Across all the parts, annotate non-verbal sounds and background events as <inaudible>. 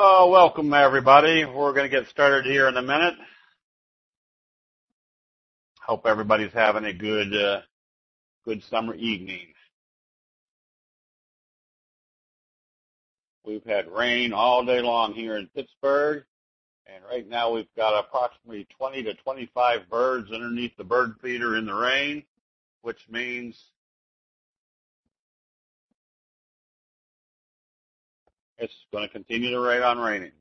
Oh, welcome everybody. We're going to get started here in a minute. Hope everybody's having a good, uh, good summer evening. We've had rain all day long here in Pittsburgh, and right now we've got approximately 20 to 25 birds underneath the bird feeder in the rain, which means It's going to continue to rain on raining.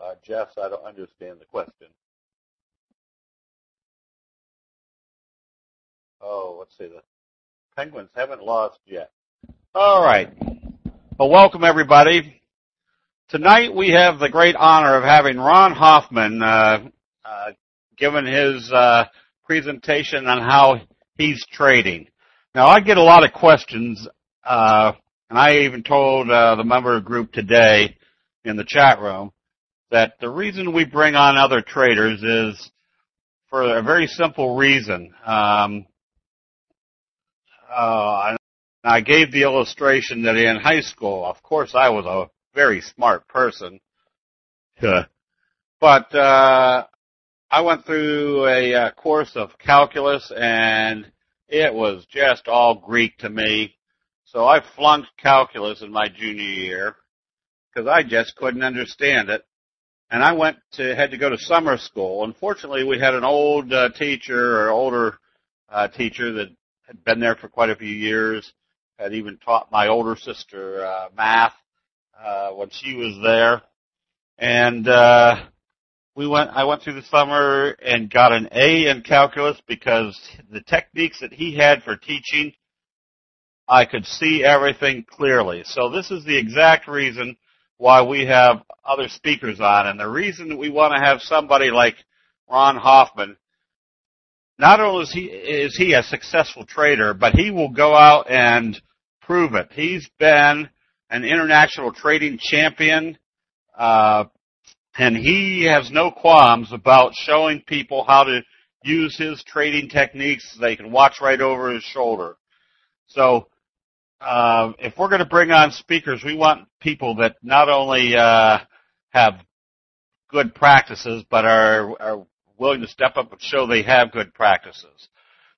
Uh, Jess, I don't understand the question. Oh, let's see. The Penguins haven't lost yet. All right. Well, welcome everybody. Tonight we have the great honor of having Rob Hoffman uh, uh, given his uh, presentation on how he's trading. Now, I get a lot of questions, uh, and I even told uh, the member group today in the chat room that the reason we bring on other traders is for a very simple reason. Um, uh, I gave the illustration that in high school, of course, I was a very smart person, but uh, I went through a uh, course of calculus, and it was just all Greek to me. So I flunked calculus in my junior year because I just couldn't understand it. And I went to had to go to summer school. Unfortunately, we had an old uh, teacher or older uh, teacher that had been there for quite a few years had even taught my older sister uh, math uh, when she was there, and uh, we went. I went through the summer and got an A in calculus because the techniques that he had for teaching, I could see everything clearly. So this is the exact reason why we have other speakers on, and the reason that we want to have somebody like Rob Hoffman not only is he is he a successful trader, but he will go out and prove it. He's been an international trading champion, uh, and he has no qualms about showing people how to use his trading techniques. They can watch right over his shoulder. So, uh, if we're going to bring on speakers, we want people that not only uh, have good practices, but are, are willing to step up and show they have good practices.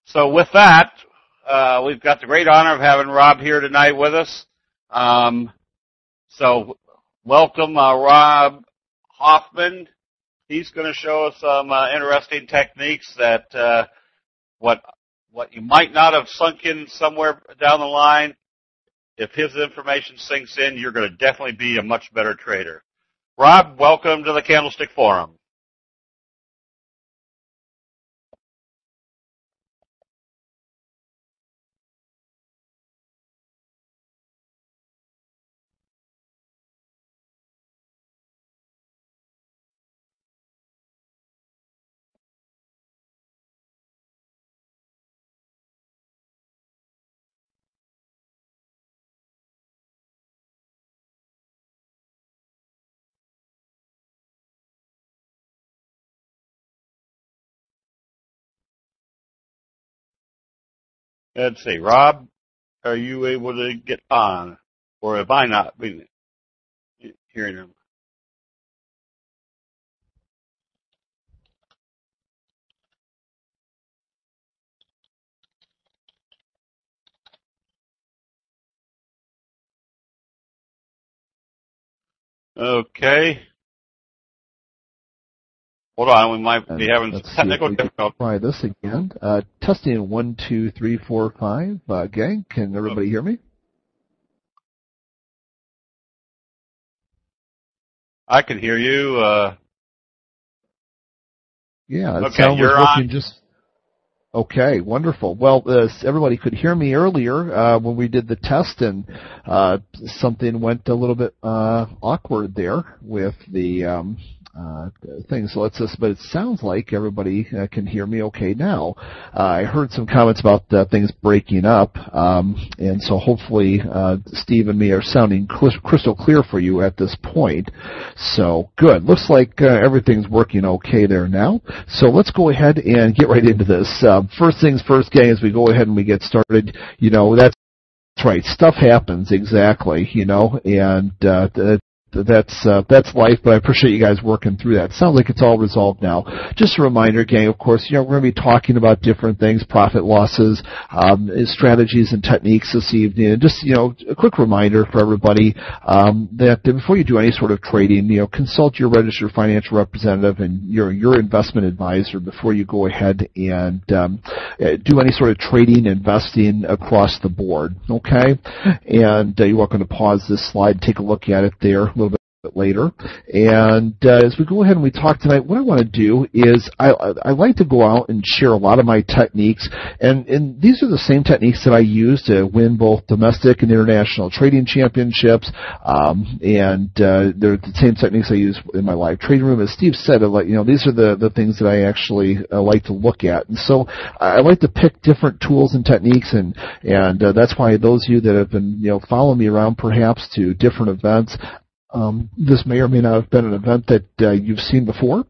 So with that, uh, we've got the great honor of having Rob here tonight with us. Um, so welcome, uh, Rob Hoffman. He's going to show us some uh, interesting techniques that uh, what what you might not have sunk in somewhere down the line. If his information sinks in, you're going to definitely be a much better trader. Rob, welcome to the Candlestick Forum. Let's see, Rob, are you able to get on, or have I not been hearing him? Okay. Hold on, we might be having some technical difficulties. Try this again. Uh, testing one, two, three, four, five. Uh, gang, can everybody hear me? I can hear you. Uh, yeah, it okay, sound was working on. just Okay, wonderful. Well, uh, everybody could hear me earlier uh, when we did the test, and uh, something went a little bit uh, awkward there with the um, uh, things. Let's just, but it sounds like everybody uh, can hear me okay now. Uh, I heard some comments about uh, things breaking up, um, and so hopefully uh, Steve and me are sounding crystal clear for you at this point. So good. Looks like uh, everything's working okay there now. So let's go ahead and get right into this. First things first, gang. As we go ahead and we get started, you know that's right. Stuff happens exactly, you know, and uh, that's uh, that's life, but I appreciate you guys working through that. Sounds like it's all resolved now. Just a reminder, gang. Of course, you know we're going to be talking about different things, profit losses, um, strategies, and techniques this evening. And just you know, a quick reminder for everybody um, that before you do any sort of trading, you know, consult your registered financial representative and your your investment advisor before you go ahead and um, uh, do any sort of trading, investing across the board. Okay, and uh, you're welcome to pause this slide, take a look at it there bit later. And uh, as we go ahead and we talk tonight, what I want to do is I, I like to go out and share a lot of my techniques, and, and these are the same techniques that I use to win both domestic and international trading championships, um, and uh, they're the same techniques I use in my live trading room. As Steve said, like you know, these are the the things that I actually uh, like to look at, and so I like to pick different tools and techniques, and and uh, that's why those of you that have been you know following me around perhaps to different events, um, this may or may not have been an event that uh, you've seen before.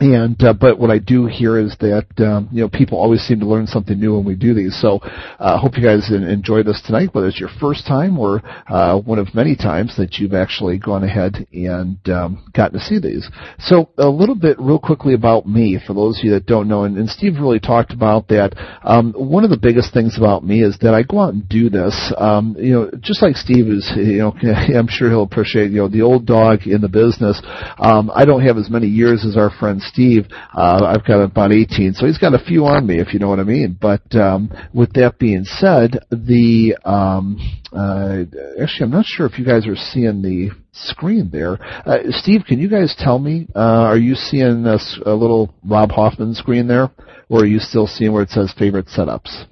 And uh, but what I do hear is that um, you know people always seem to learn something new when we do these. So I uh, hope you guys enjoy this tonight, whether it's your first time or uh, one of many times that you've actually gone ahead and um, gotten to see these. So a little bit real quickly about me for those of you that don't know, and, and Steve really talked about that. Um, one of the biggest things about me is that I go out and do this. Um, you know, just like Steve is, you know, <laughs> I'm sure he'll appreciate. You know, the old dog in the business. Um, I don't have as many years as our friend Steve, uh, I've got about 18, so he's got a few on me, if you know what I mean. But um, with that being said, the um, uh, actually, I'm not sure if you guys are seeing the screen there. Uh, Steve, can you guys tell me? Uh, are you seeing a, a little Rob Hoffman screen there, or are you still seeing where it says favorite setups?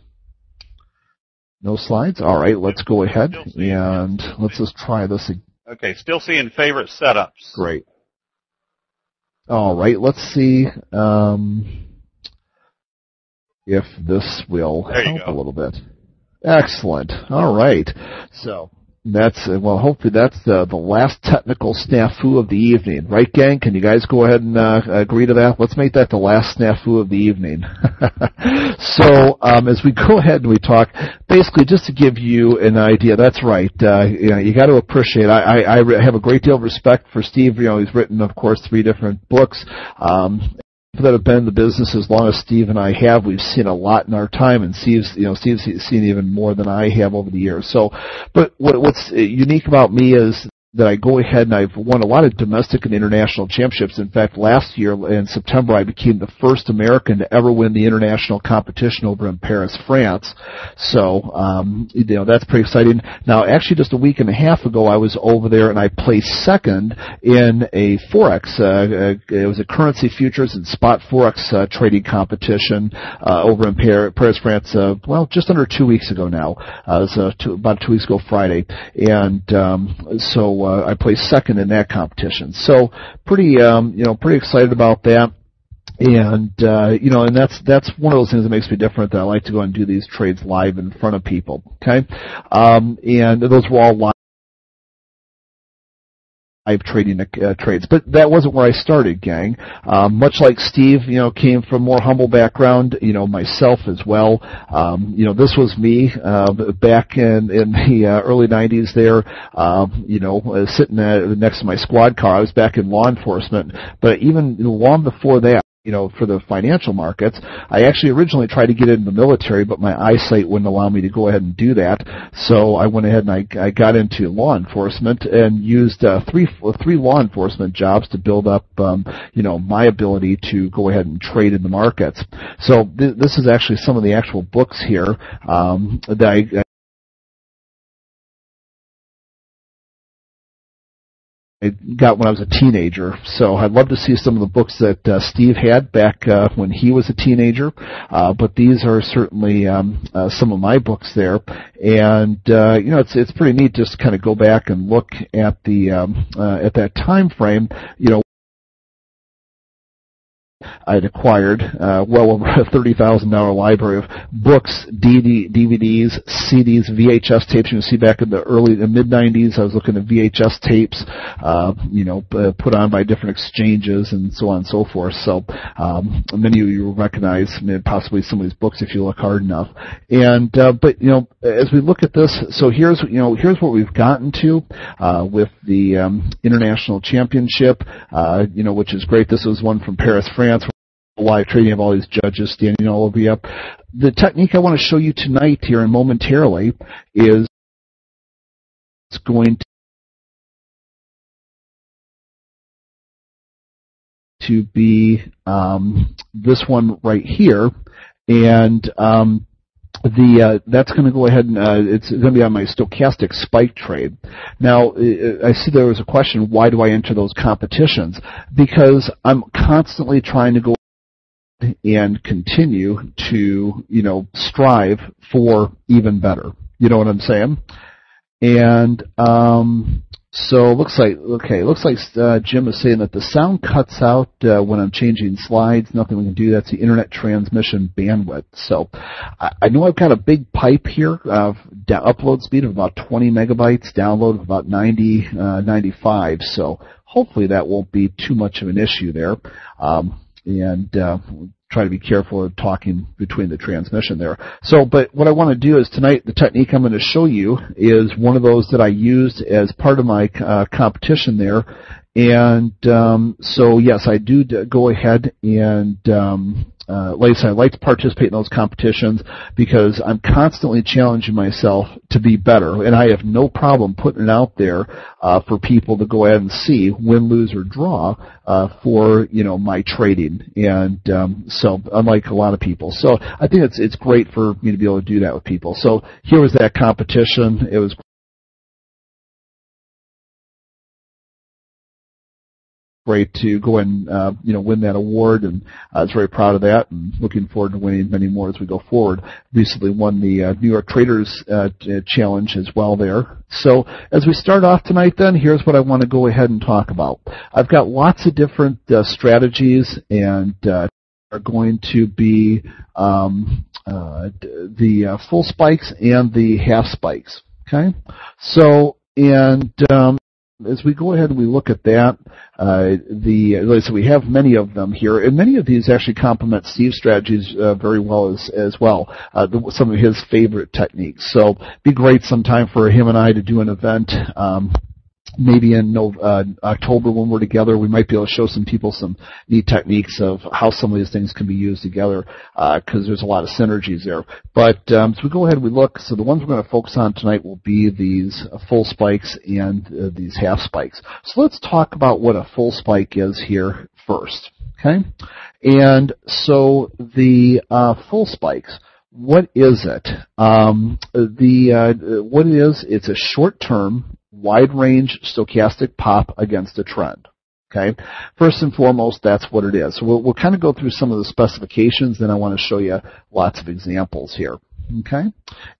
No slides? All right, let's go ahead and let's just try this again. Okay, still seeing favorite setups. Great. All right, let's see um, if this will help a little bit. Excellent. All right. So that's uh, well. Hopefully, that's the the last technical snafu of the evening, right, gang? Can you guys go ahead and uh, agree to that? Let's make that the last snafu of the evening. <laughs> so, um, as we go ahead and we talk, basically, just to give you an idea, that's right. Uh, you, know, you got to appreciate. I, I, I have a great deal of respect for Steve. You know, he's written, of course, three different books. Um, that have been in the business as long as Steve and I have, we've seen a lot in our time, and Steve's, you know, Steve's seen even more than I have over the years. So, but what, what's unique about me is that I go ahead and I've won a lot of domestic and international championships. In fact, last year in September, I became the first American to ever win the international competition over in Paris, France. So, um, you know, that's pretty exciting. Now, actually, just a week and a half ago, I was over there and I placed second in a forex. Uh, uh it was a currency futures and spot forex uh, trading competition uh, over in Paris, France. Uh, well, just under two weeks ago now. Uh, it was uh, two, about two weeks ago Friday, and um, so uh, I placed second in that competition. So pretty, um, you know, pretty excited about that. And uh, you know, and that's that's one of those things that makes me different. That I like to go and do these trades live in front of people. Okay, um, and those were all live live trading uh, trades. But that wasn't where I started, gang. Um, much like Steve, you know, came from more humble background, you know, myself as well. Um, you know, this was me uh, back in in the uh, early '90s. There, um, you know, uh, sitting next to my squad car. I was back in law enforcement, but even long before that you know, for the financial markets. I actually originally tried to get into the military, but my eyesight wouldn't allow me to go ahead and do that. So I went ahead and I, I got into law enforcement and used uh, three three law enforcement jobs to build up, um, you know, my ability to go ahead and trade in the markets. So th- this is actually some of the actual books here um, that I, I got when I was a teenager. So I'd love to see some of the books that uh, Steve had back uh, when he was a teenager. Uh, but these are certainly um, uh, some of my books there, and uh, you know it's it's pretty neat just to kind of go back and look at the um, uh, at that time frame. You know I'd acquired uh, well over a thirty thousand dollar library of books, DVDs, CDs, VHS tapes. You can see back in the early the mid '90s, I was looking at VHS tapes, uh, you know, put on by different exchanges and so on and so forth. So um, many of you will recognize possibly some of these books if you look hard enough. And uh, but you know, as we look at this, so here's you know here's what we've gotten to uh, with the um, international championship. Uh, you know, which is great. This was one from Paris, France live trading of all these judges standing all over you. Up. The technique I want to show you tonight here and momentarily is it's going to be um, this one right here, and um, the uh, that's going to go ahead and uh, it's going to be on my stochastic spike trade. Now I see there was a question: Why do I enter those competitions? Because I'm constantly trying to go and continue to you know strive for even better. You know what I'm saying? And um, so looks like okay, looks like uh, Jim is saying that the sound cuts out uh, when I'm changing slides. Nothing we can do. That's the internet transmission bandwidth. So I, I know I've got a big pipe here of da- upload speed of about 20 megabytes, download of about 90, uh, 95. So hopefully that won't be too much of an issue there. Um, and uh, try to be careful of talking between the transmission there. So, but what I want to do is tonight, the technique I'm going to show you is one of those that I used as part of my uh, competition there. And um, so, yes, I do go ahead and um, uh, like I said, I like to participate in those competitions because I'm constantly challenging myself to be better, and I have no problem putting it out there uh, for people to go ahead and see, win, lose, or draw uh, for you know my trading. And um, so, unlike a lot of people, so I think it's it's great for me to be able to do that with people. So here was that competition. It was great to go and uh, you know win that award, and I was very proud of that, and looking forward to winning many more as we go forward. Recently won the uh, New York Traders uh, Challenge as well there. So as we start off tonight, then here's what I want to go ahead and talk about. I've got lots of different uh, strategies and. Uh, are going to be um, uh, the uh, full spikes and the half spikes. Okay, so and um, as we go ahead and we look at that, uh, the said, we have many of them here, and many of these actually complement Steve's strategies uh, very well as as well. Uh, the, some of his favorite techniques. So, be great sometime for him and I to do an event. Um, maybe in uh, October when we're together, we might be able to show some people some neat techniques of how some of these things can be used together because uh, there's a lot of synergies there. But um, so we go ahead and we look. So the ones we're going to focus on tonight will be these full spikes and uh, these half spikes. So let's talk about what a full spike is here first. Okay, and so the uh, full spikes what is it? Um, the uh, what it is? It's a short-term wide range stochastic pop against a trend. Okay. First and foremost, that's what it is. So we'll, we'll kind of go through some of the specifications, then I want to show you lots of examples here. Okay,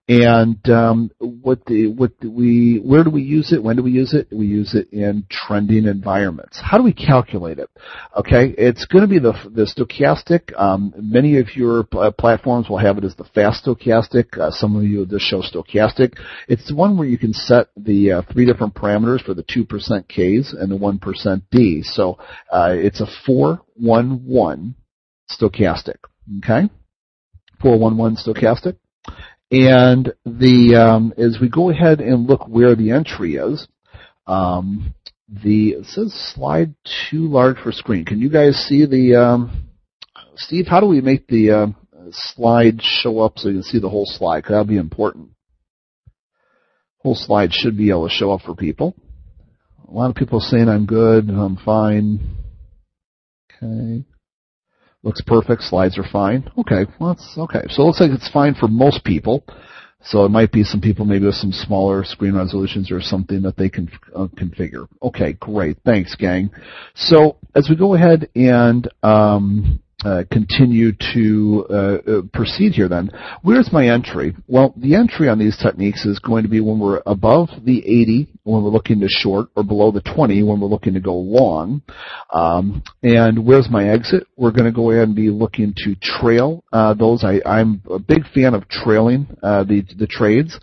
and um, what the what we where do we use it? When do we use it? We use it in trending environments. How do we calculate it? Okay, it's going to be the the stochastic. Um, many of your pl- platforms will have it as the fast stochastic. Uh, some of you will just show stochastic. It's the one where you can set the uh, three different parameters for the two percent Ks and the one percent D. So uh, it's a four one one stochastic. Okay. 411 stochastic. And the um, as we go ahead and look where the entry is, um, the it says slide too large for screen. Can you guys see the um, Steve? How do we make the uh, slide show up so you can see the whole slide? That'll be important. Whole slide should be able to show up for people. A lot of people saying I'm good, I'm fine. Okay. Looks perfect. Slides are fine. Okay, well that's okay. So it looks like it's fine for most people. So it might be some people maybe with some smaller screen resolutions or something that they can uh, configure. Okay, great. Thanks, gang. So as we go ahead and um, uh, continue to uh, uh, proceed here then. Where's my entry? Well, the entry on these techniques is going to be when we're above the 80 when we're looking to short or below the 20 when we're looking to go long. Um, and where's my exit? We're going to go ahead and be looking to trail uh, those. I, I'm a big fan of trailing uh, the the trades,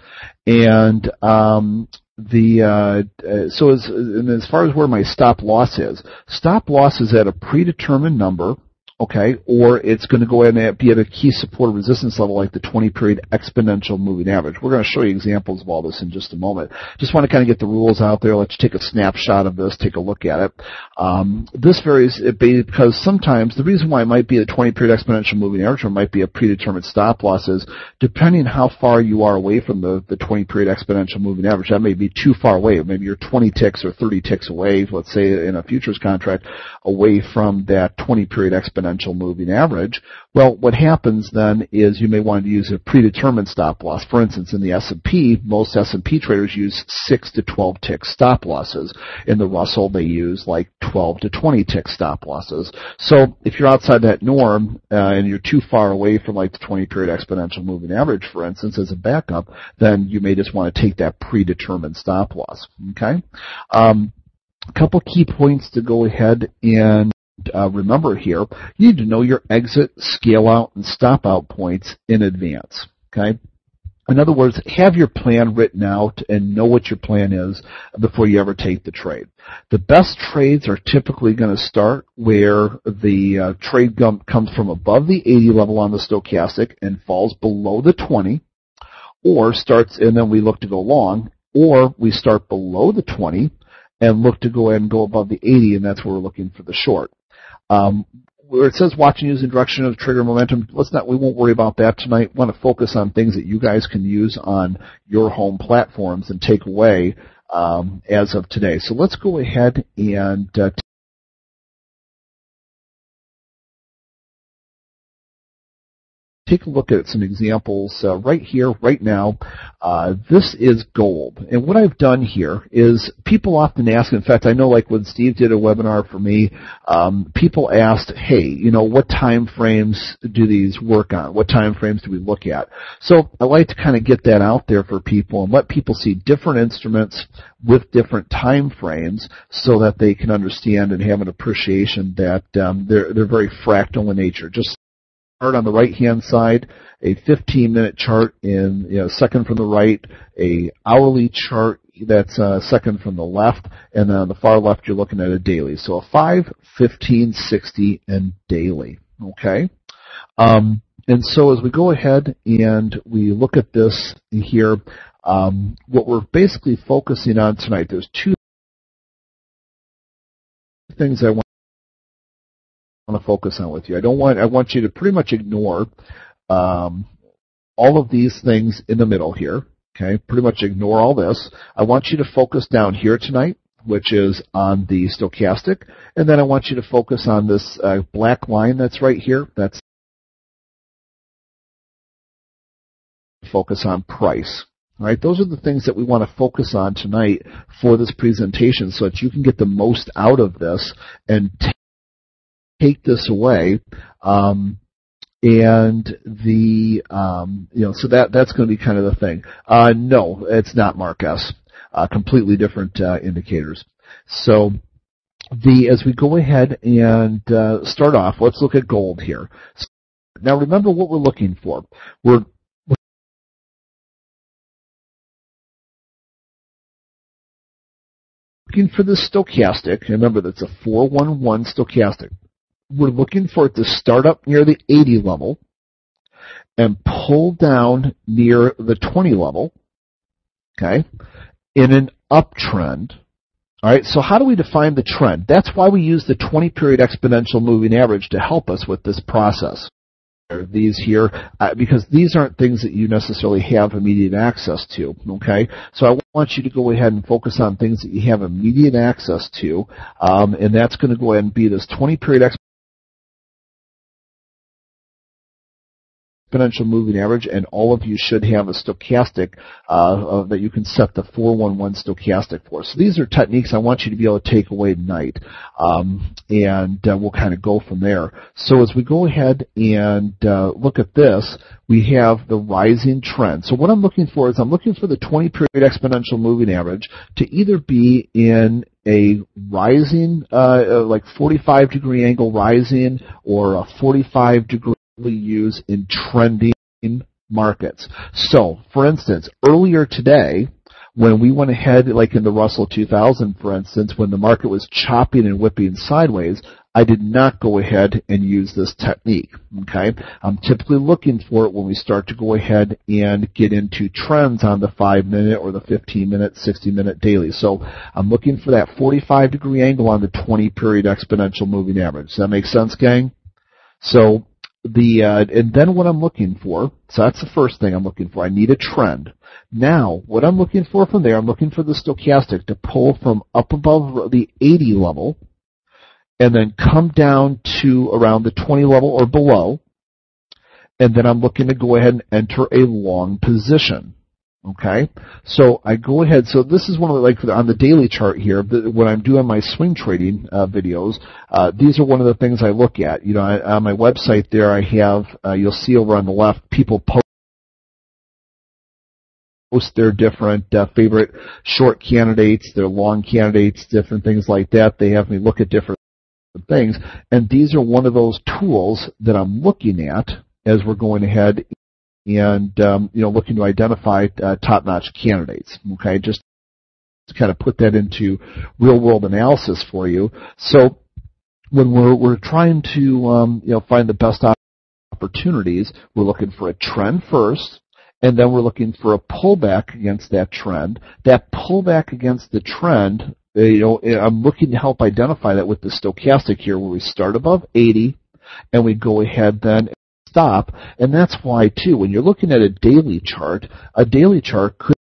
and um, the uh, uh, so as as far as where my stop loss is, stop loss is at a predetermined number okay, or it's going to go ahead and be at a key support resistance level like the 20 period exponential moving average. We're going to show you examples of all this in just a moment. Just want to kind of get the rules out there. Let's take a snapshot of this, take a look at it. Um, this varies because sometimes the reason why it might be a 20 period exponential moving average or might be a predetermined stop loss is depending how far you are away from the, the 20 period exponential moving average, that may be too far away. Maybe you're 20 ticks or 30 ticks away, let's say in a futures contract, away from that 20 period exponential exponential moving average, well, what happens then is you may want to use a predetermined stop loss. For instance, in the S&P, most S&P traders use 6 to 12 tick stop losses. In the Russell, they use like 12 to 20 tick stop losses. So if you're outside that norm uh, and you're too far away from like the 20 period exponential moving average, for instance, as a backup, then you may just want to take that predetermined stop loss. Okay. Um, a couple key points to go ahead and uh, remember here, you need to know your exit, scale out, and stop out points in advance. Okay? In other words, have your plan written out and know what your plan is before you ever take the trade. The best trades are typically going to start where the uh, trade comes from above the 80 level on the stochastic and falls below the 20, or starts and then we look to go long, or we start below the 20 and look to go and go above the 80, and that's where we're looking for the short. Um, where it says watching using direction of trigger momentum, let's not, we won't worry about that tonight. We want to focus on things that you guys can use on your home platforms and take away um, as of today. So let's go ahead and uh, take a look at some examples uh, right here, right now. Uh, this is gold. And what I've done here is people often ask, in fact, I know like when Steve did a webinar for me, um, people asked, hey, you know, what time frames do these work on? What time frames do we look at? So I like to kind of get that out there for people and let people see different instruments with different time frames so that they can understand and have an appreciation that um, they're, they're very fractal in nature. Just chart on the right hand side, a 15 minute chart in you know, second from the right, a hourly chart that's uh, second from the left, and then on the far left you're looking at a daily. So a 5, 15, 60, and daily. Okay? Um, and so as we go ahead and we look at this here, um, what we're basically focusing on tonight, there's two things I want want to focus on with you. I don't want I want you to pretty much ignore um, all of these things in the middle here. Okay, pretty much ignore all this. I want you to focus down here tonight, which is on the stochastic, and then I want you to focus on this uh, black line that's right here. That's focus on price. Right, those are the things that we want to focus on tonight for this presentation so that you can get the most out of this and take this away. Um, and the um, you know so that that's going to be kind of the thing. Uh, no, it's not Mark S. Uh, completely different uh, indicators. So the as we go ahead and uh, start off, let's look at gold here. Now remember what we're looking for. We're looking for the stochastic. Remember that's a 411 stochastic we're looking for it to start up near the 80 level and pull down near the 20 level, okay, in an uptrend. All right, so how do we define the trend? That's why we use the 20 period exponential moving average to help us with this process. These here, uh, because these aren't things that you necessarily have immediate access to, okay? So I want you to go ahead and focus on things that you have immediate access to, um, and that's going to go ahead and be this 20 period exponential moving average, and all of you should have a stochastic uh, that you can set the 411 stochastic for. So these are techniques I want you to be able to take away tonight, um, and uh, we'll kind of go from there. So as we go ahead and uh, look at this, we have the rising trend. So what I'm looking for is I'm looking for the 20 period exponential moving average to either be in a rising, uh, uh like 45 degree angle rising or a 45 degree use in trending markets. So, for instance, earlier today, when we went ahead, like in the Russell 2000, for instance, when the market was chopping and whipping sideways, I did not go ahead and use this technique. Okay, I'm typically looking for it when we start to go ahead and get into trends on the five minute or the 15 minute, 60 minute daily. So I'm looking for that 45 degree angle on the 20 period exponential moving average. Does that make sense, gang? So the uh, and then what I'm looking for. So that's the first thing I'm looking for. I need a trend. Now, what I'm looking for from there, I'm looking for the stochastic to pull from up above the 80 level and then come down to around the 20 level or below. And then I'm looking to go ahead and enter a long position. Okay, so I go ahead. So this is one of the like on the daily chart here. When I'm doing my swing trading uh, videos, uh, these are one of the things I look at. You know, I, on my website there, I have uh, you'll see over on the left people post post their different uh, favorite short candidates, their long candidates, different things like that. They have me look at different things, and these are one of those tools that I'm looking at as we're going ahead and um, you know looking to identify uh, top-notch candidates. Okay, just to kind of put that into real-world analysis for you. So when we're we're trying to um, you know find the best opportunities, we're looking for a trend first. And then we're looking for a pullback against that trend. That pullback against the trend, uh, you know, I'm looking to help identify that with the stochastic here, where we start above 80, and we go ahead then stop. And that's why, too, when you're looking at a daily chart, a daily chart could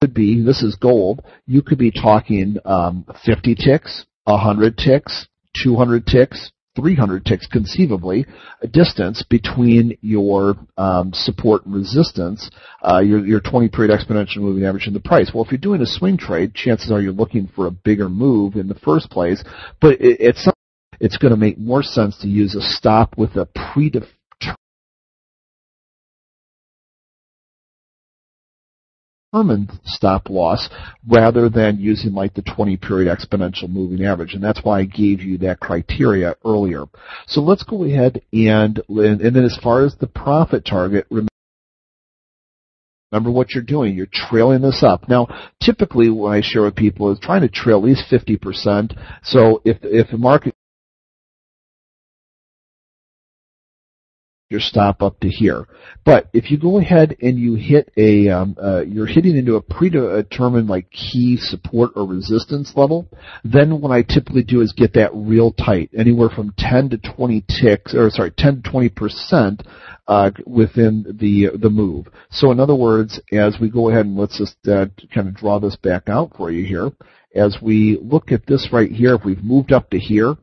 could be, this is gold, you could be talking um, 50 ticks, 100 ticks, 200 ticks, 300 ticks conceivably, a distance between your um, support and resistance, uh, your, your 20 period exponential moving average and the price. Well, if you're doing a swing trade, chances are you're looking for a bigger move in the first place, but it, it's it's going to make more sense to use a stop with a predetermined stop loss rather than using like the 20 period exponential moving average. And that's why I gave you that criteria earlier. So let's go ahead and, and then as far as the profit target, Remember what you're doing. You're trailing this up. Now, typically what I share with people is trying to trail at least 50%. So if, if the market your stop up to here. But if you go ahead and you hit a, um, uh, you're hitting into a predetermined like key support or resistance level, then what I typically do is get that real tight, anywhere from 10 to 20 ticks, or sorry, 10 to 20 percent uh, within the the move. So in other words, as we go ahead and let's just uh, kind of draw this back out for you here, as we look at this right here, if we've moved up to here,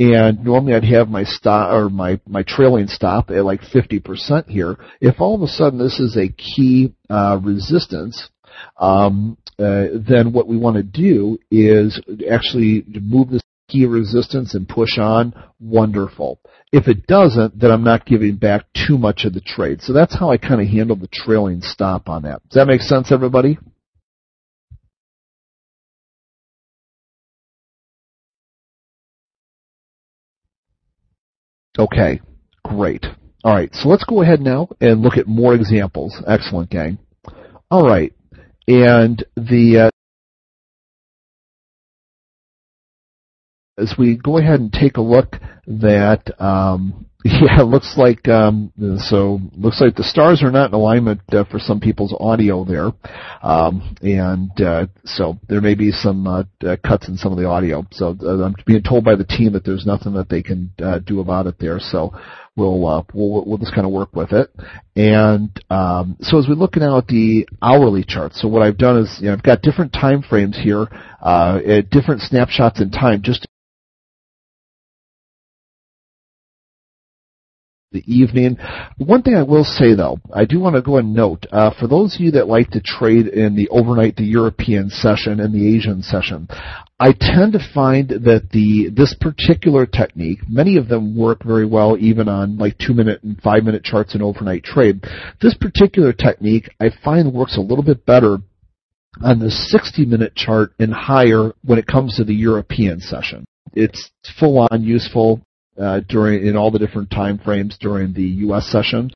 and normally I'd have my stop or my my trailing stop at like 50% here. If all of a sudden this is a key uh, resistance, um, uh, then what we want to do is actually move this key resistance and push on. Wonderful. If it doesn't, then I'm not giving back too much of the trade. So that's how I kind of handle the trailing stop on that. Does that make sense, everybody? Okay, great. All right, so let's go ahead now and look at more examples. Excellent, gang. All right, and the uh, as we go ahead and take a look that um, <laughs> yeah, it looks like um, so looks like the stars are not in alignment uh, for some people's audio there, um, and uh, so there may be some uh, uh cuts in some of the audio. So uh, I'm being told by the team that there's nothing that they can uh, do about it there. So we'll we'll we'll just kind of work with it. And um, so as we look now at the hourly chart, so what I've done is you know, I've got different time frames here, different snapshots in time, just the evening. One thing I will say though, I do want to go and note, uh, for those of you that like to trade in the overnight, the European session and the Asian session, I tend to find that the this particular technique, many of them work very well even on like two minute and five minute charts in overnight trade. This particular technique I find works a little bit better on the 60 minute chart and higher when it comes to the European session. It's full on useful uh, during in all the different time frames during the U.S. session.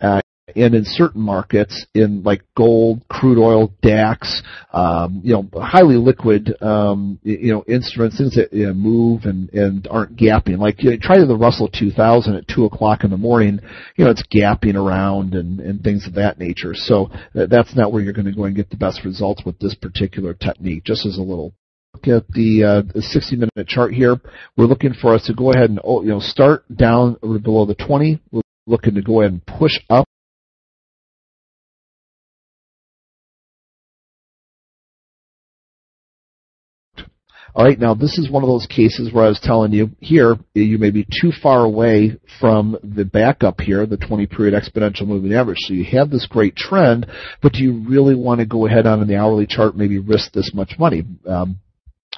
Uh, and in certain markets, in like gold, crude oil, DAX, um, you know, highly liquid, um, you know, instruments, things that you know, move and, and aren't gapping. Like you know, try the Russell 2000 at two o'clock in the morning, you know, it's gapping around and, and things of that nature. So that's not where you're going to go and get the best results with this particular technique. Just as a little look at the, uh, the 60 minute chart here. We're looking for us to go ahead and you know start down below the 20. We're looking to go ahead and push up. All right, now this is one of those cases where I was telling you here you may be too far away from the backup here, the 20 period exponential moving average. So you have this great trend, but do you really want to go ahead on the hourly chart, maybe risk this much money? Um,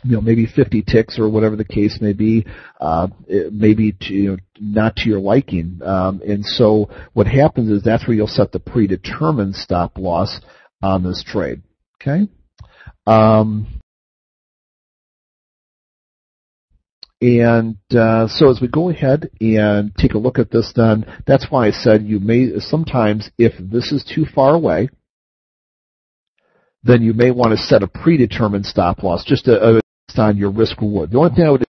you know, maybe 50 ticks or whatever the case may be, uh, maybe to, you know, not to your liking. Um, and so what happens is that's where you'll set the predetermined stop loss on this trade. Okay? Um, and uh, so as we go ahead and take a look at this then, that's why I said you may sometimes if this is too far away, then you may want to set a predetermined stop loss, just a, a on your risk reward. The only thing I would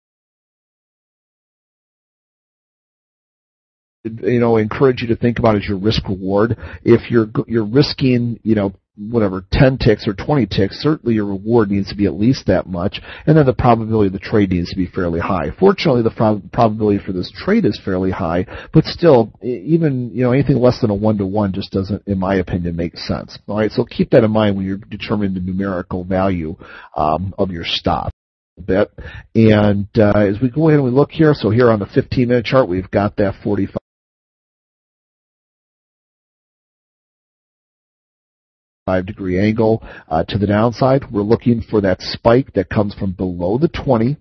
you know encourage you to think about is your risk reward. If you're you're risking you know whatever 10 ticks or 20 ticks, certainly your reward needs to be at least that much, and then the probability of the trade needs to be fairly high. Fortunately, the prob- probability for this trade is fairly high, but still, even you know anything less than a one to one just doesn't, in my opinion, make sense. All right, so keep that in mind when you're determining the numerical value um, of your stop bit. And uh, as we go ahead and we look here, so here on the 15 minute chart, we've got that 45 degree angle uh, to the downside. We're looking for that spike that comes from below the 20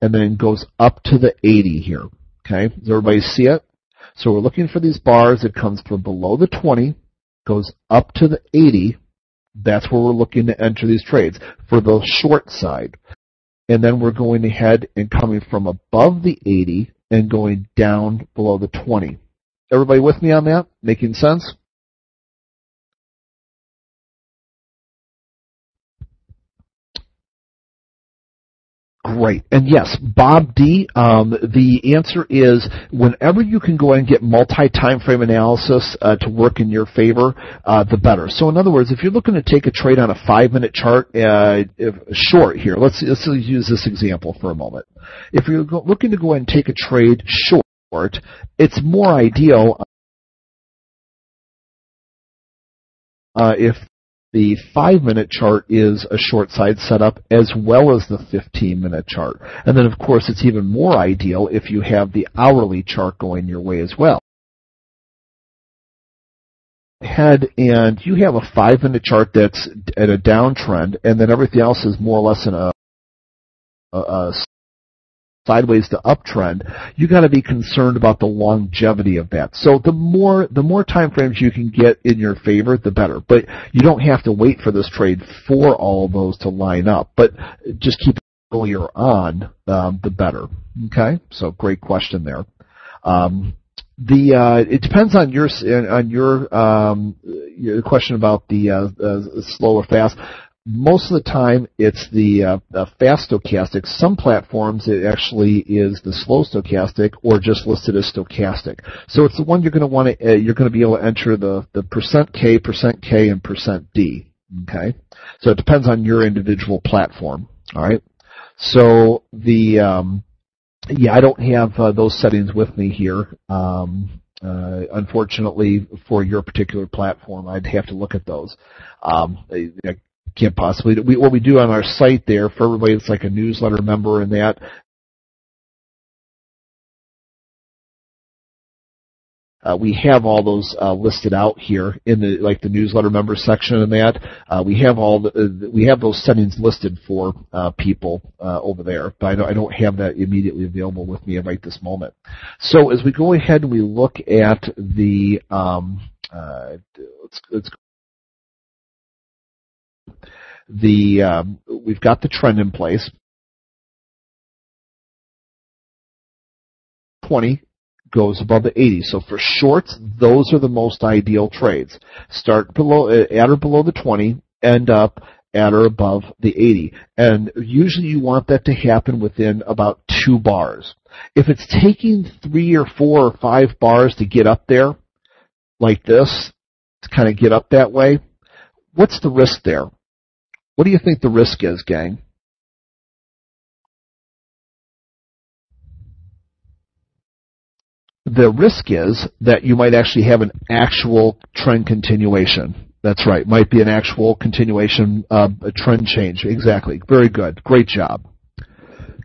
and then goes up to the 80 here. Okay, does everybody see it? So we're looking for these bars. It comes from below the 20, goes up to the 80. That's where we're looking to enter these trades for the short side and then we're going ahead and coming from above the 80 and going down below the 20. Everybody with me on that? Making sense? Great. And yes, Bob D, um, the answer is whenever you can go and get multi-time frame analysis uh, to work in your favor, uh, the better. So in other words, if you're looking to take a trade on a five-minute chart, uh, if, short here, let's, let's use this example for a moment. If you're go- looking to go and take a trade short, it's more ideal uh, if the five minute chart is a short side setup as well as the 15 minute chart. And then of course it's even more ideal if you have the hourly chart going your way as well. Head and you have a five minute chart that's at a downtrend and then everything else is more or less in a, a, a sideways to uptrend, you got to be concerned about the longevity of that. So the more the more time frames you can get in your favor, the better. But you don't have to wait for this trade for all of those to line up. But just keep earlier on, um, the better. Okay, so great question there. Um, the uh, it depends on your on your um, your question about the uh, uh, slow or fast most of the time it's the uh, uh, fast stochastic. Some platforms it actually is the slow stochastic or just listed as stochastic. So it's the one you're going to want to uh, you're going to be able to enter the the percent K, percent K, and percent D. Okay, so it depends on your individual platform. All right. So the um, yeah, I don't have uh, those settings with me here. Um, uh, unfortunately, for your particular platform, I'd have to look at those. Um, can't possibly. We, what we do on our site there for everybody that's like a newsletter member and that uh, we have all those uh, listed out here in the like the newsletter member section and that uh, we have all the, uh, we have those settings listed for uh, people uh, over there, but I don't, I don't have that immediately available with me right this moment. So as we go ahead and we look at the um, let's let's the um, we've got the trend in place. 20 goes above the 80. So for shorts, those are the most ideal trades. Start below, uh, at or below the 20, end up at or above the 80. And usually you want that to happen within about two bars. If it's taking three or four or five bars to get up there, like this, to kind of get up that way, what's the risk there? What do you think the risk is, gang? the risk is that you might actually have an actual trend continuation. That's right. Might be an actual continuation, uh, a trend change. Exactly. Very good. Great job.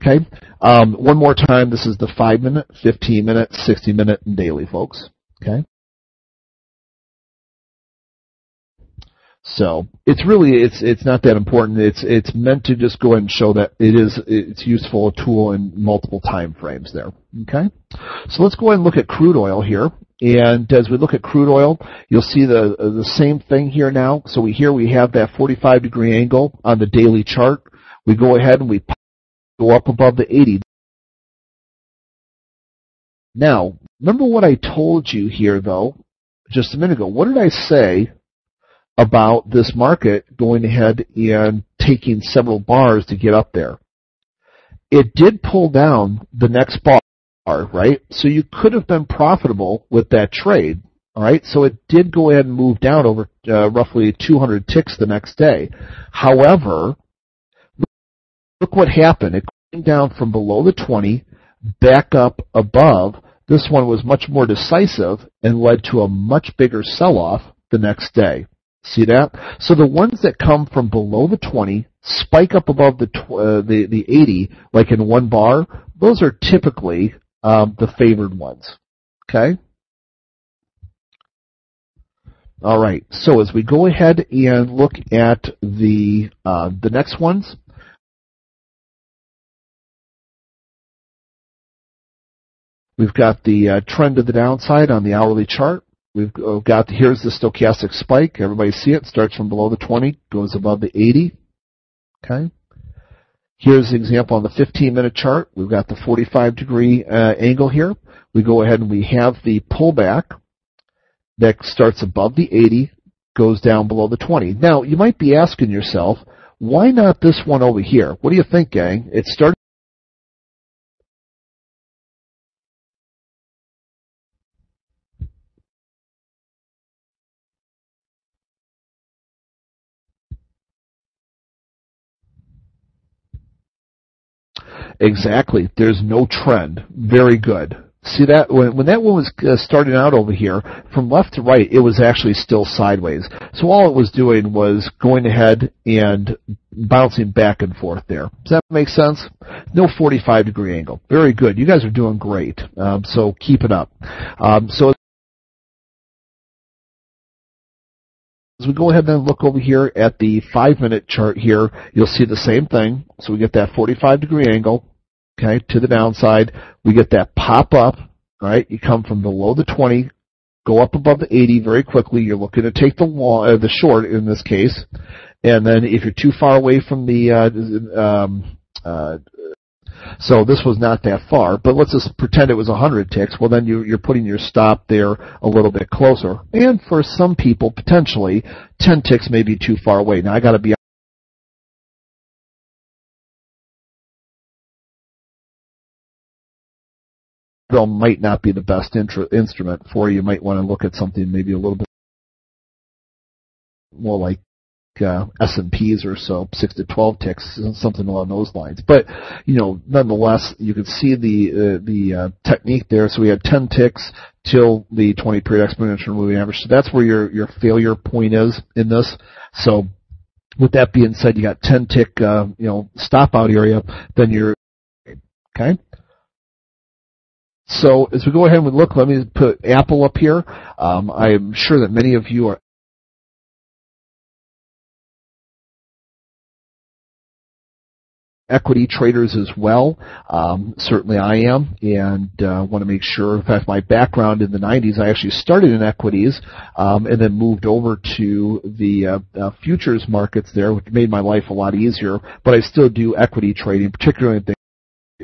Okay. Um, one more time. This is the five minute, 15 minute, 60 minute, and daily, folks. Okay. So it's really it's it's not that important. It's it's meant to just go ahead and show that it is it's useful a tool in multiple time frames there. Okay, so let's go ahead and look at crude oil here. And as we look at crude oil, you'll see the the same thing here now. So we here we have that 45 degree angle on the daily chart. We go ahead and we go up above the 80. Now, remember what I told you here though, just a minute ago. What did I say about this market going ahead and taking several bars to get up there. It did pull down the next bar, right? So you could have been profitable with that trade, all right? So it did go ahead and move down over uh, roughly 200 ticks the next day. However, look what happened. It came down from below the 20 back up above. This one was much more decisive and led to a much bigger sell-off the next day. See that? So the ones that come from below the 20 spike up above the uh, the the 80, like in one bar. Those are typically um, the favored ones. Okay. All right. So as we go ahead and look at the uh, the next ones. We've got the uh, trend of the downside on the hourly chart. We've got, here's the stochastic spike. Everybody see it? Starts from below the 20, goes above the 80. Okay. Here's the example on the 15 minute chart. We've got the 45 degree uh, angle here. We go ahead and we have the pullback that starts above the 80, goes down below the 20. Now, you might be asking yourself, why not this one over here? What do you think, gang? It started Exactly. There's no trend. Very good. See that when when that one was uh, starting out over here, from left to right, it was actually still sideways. So all it was doing was going ahead and bouncing back and forth there. Does that make sense? No 45 degree angle. Very good. You guys are doing great. Um, so keep it up. Um, so we go ahead and look over here at the five minute chart here, you'll see the same thing. So we get that 45 degree angle okay, to the downside. We get that pop up, right? You come from below the 20, go up above the 80 very quickly. You're looking to take the long, uh, the short in this case, and then if you're too far away from the, uh, um, uh, so this was not that far, but let's just pretend it was 100 ticks. Well, then you, you're putting your stop there a little bit closer. And for some people, potentially, 10 ticks may be too far away. Now, I got to be bill might not be the best instrument for you. You might want to look at something maybe a little bit more like uh, S&Ps or so, 6 to 12 ticks, something along those lines. But, you know, nonetheless, you can see the uh, the uh, technique there. So we had 10 ticks till the 20 period exponential moving average. So that's where your, your failure point is in this. So with that being said, you got 10 tick, uh, you know, stop out area, then you're, okay? So as we go ahead and we look, let me put Apple up here. Um, I'm sure that many of you are equity traders as well. Um, certainly I am, and uh, want to make sure. In fact, my background in the 90s, I actually started in equities um, and then moved over to the uh, uh, futures markets there, which made my life a lot easier. But I still do equity trading, particularly in things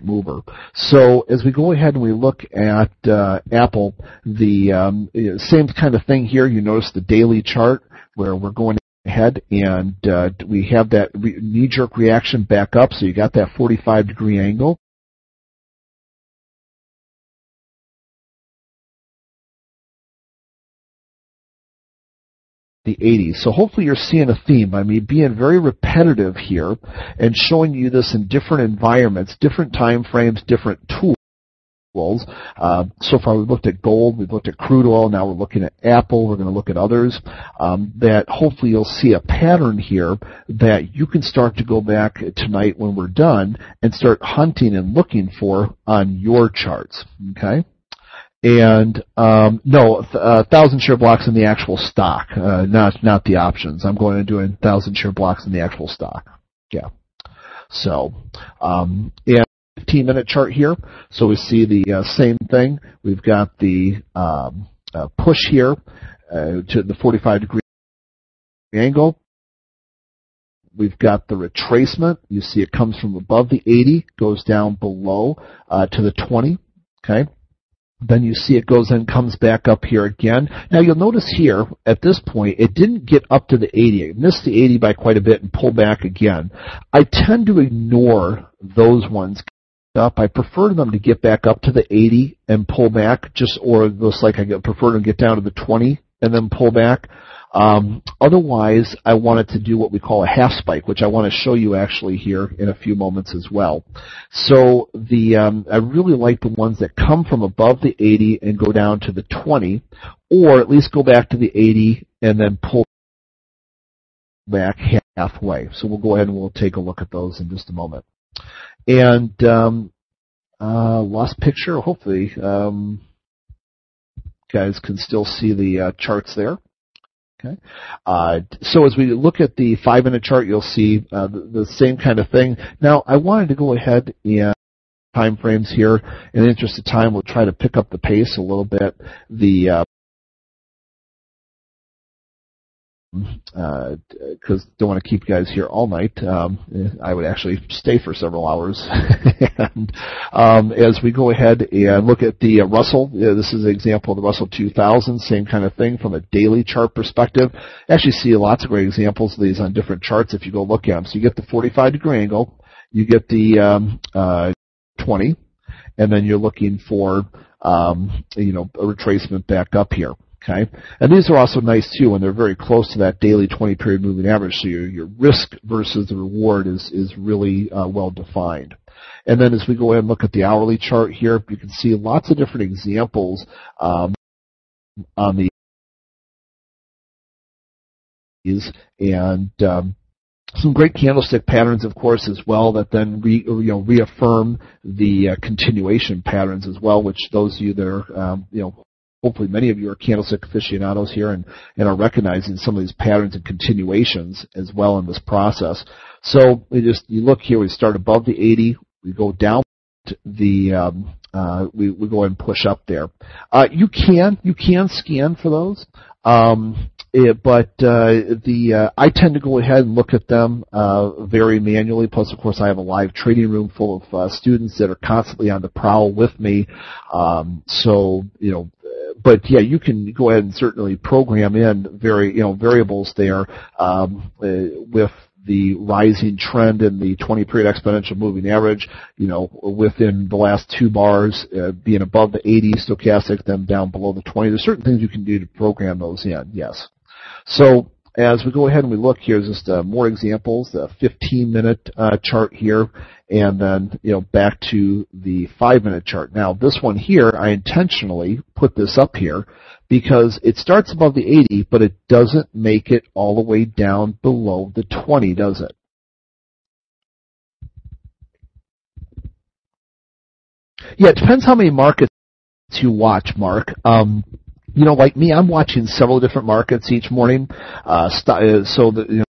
mover. So as we go ahead and we look at uh, Apple, the um, same kind of thing here. You notice the daily chart where we're going ahead and uh, we have that re- knee-jerk reaction back up, so you got that 45 degree angle. the 80s. So hopefully you're seeing a theme by me being very repetitive here and showing you this in different environments, different time frames, different tools. Uh, so far, we've looked at gold, we've looked at crude oil, now we're looking at Apple, we're going to look at others. Um, that hopefully you'll see a pattern here that you can start to go back tonight when we're done and start hunting and looking for on your charts. Okay? and um, no, uh, thousand share blocks in the actual stock, uh, not not the options. I'm going to do a thousand share blocks in the actual stock. Yeah. So, um, and 15 minute chart here. So we see the uh, same thing. We've got the um, uh, push here uh, to the 45 degree angle. We've got the retracement. You see it comes from above the 80, goes down below uh, to the 20. Okay. Then you see it goes and comes back up here again. Now you'll notice here at this point it didn't get up to the 80. It missed the 80 by quite a bit and pulled back again. I tend to ignore those ones up. I prefer them to get back up to the 80 and pull back, just or looks like I prefer them to get down to the 20 and then pull back. Um, otherwise, I wanted to do what we call a half spike, which I want to show you actually here in a few moments as well. So the um, I really like the ones that come from above the 80 and go down to the 20, or at least go back to the 80 and then pull back halfway. So we'll go ahead and we'll take a look at those in just a moment. And um, uh, lost picture. Hopefully, um, guys can still see the uh, charts there. Okay. Uh, so as we look at the five minute chart, you'll see uh, the, the, same kind of thing. Now, I wanted to go ahead and time frames here. In the interest of time, we'll try to pick up the pace a little bit. The uh, because uh, don't want to keep you guys here all night. Um, I would actually stay for several hours. <laughs> and um, as we go ahead and look at the uh, Russell, uh, this is an example of the Russell 2000, same kind of thing from a daily chart perspective. Actually, see lots of great examples of these on different charts if you go look at them. So you get the 45 degree angle, you get the um, uh, 20, and then you're looking for um, you know a retracement back up here. Okay, and these are also nice too when they're very close to that daily 20 period moving average. So your your risk versus the reward is is really uh, well defined. And then as we go ahead and look at the hourly chart here, you can see lots of different examples um, on the and um, some great candlestick patterns, of course, as well that then re, you know reaffirm the uh, continuation patterns as well, which those of you that are um, you know hopefully many of you are candlestick aficionados here and, and are recognizing some of these patterns and continuations as well in this process. So we just you look here, we start above the 80, we go down the um, uh, we we go and push up there. Uh, you can you can scan for those, um, it, eh, but uh, the uh, I tend to go ahead and look at them uh, very manually. Plus, of course, I have a live trading room full of uh, students that are constantly on the prowl with me. Um, so you know but yeah, you can go ahead and certainly program in very you know variables there um, uh, with the rising trend in the 20 period exponential moving average, you know, within the last two bars uh, being above the 80 stochastic, then down below the 20. There's certain things you can do to program those in, yes. So as we go ahead and we look, here's just uh, more examples, the 15 minute uh, chart here, and then, you know, back to the 5 minute chart. Now, this one here, I intentionally put this up here because it starts above the 80, but it doesn't make it all the way down below the 20, does it? Yeah, it depends how many markets to watch, Mark. Um, you know, like me, I'm watching several different markets each morning. Uh, st- so that you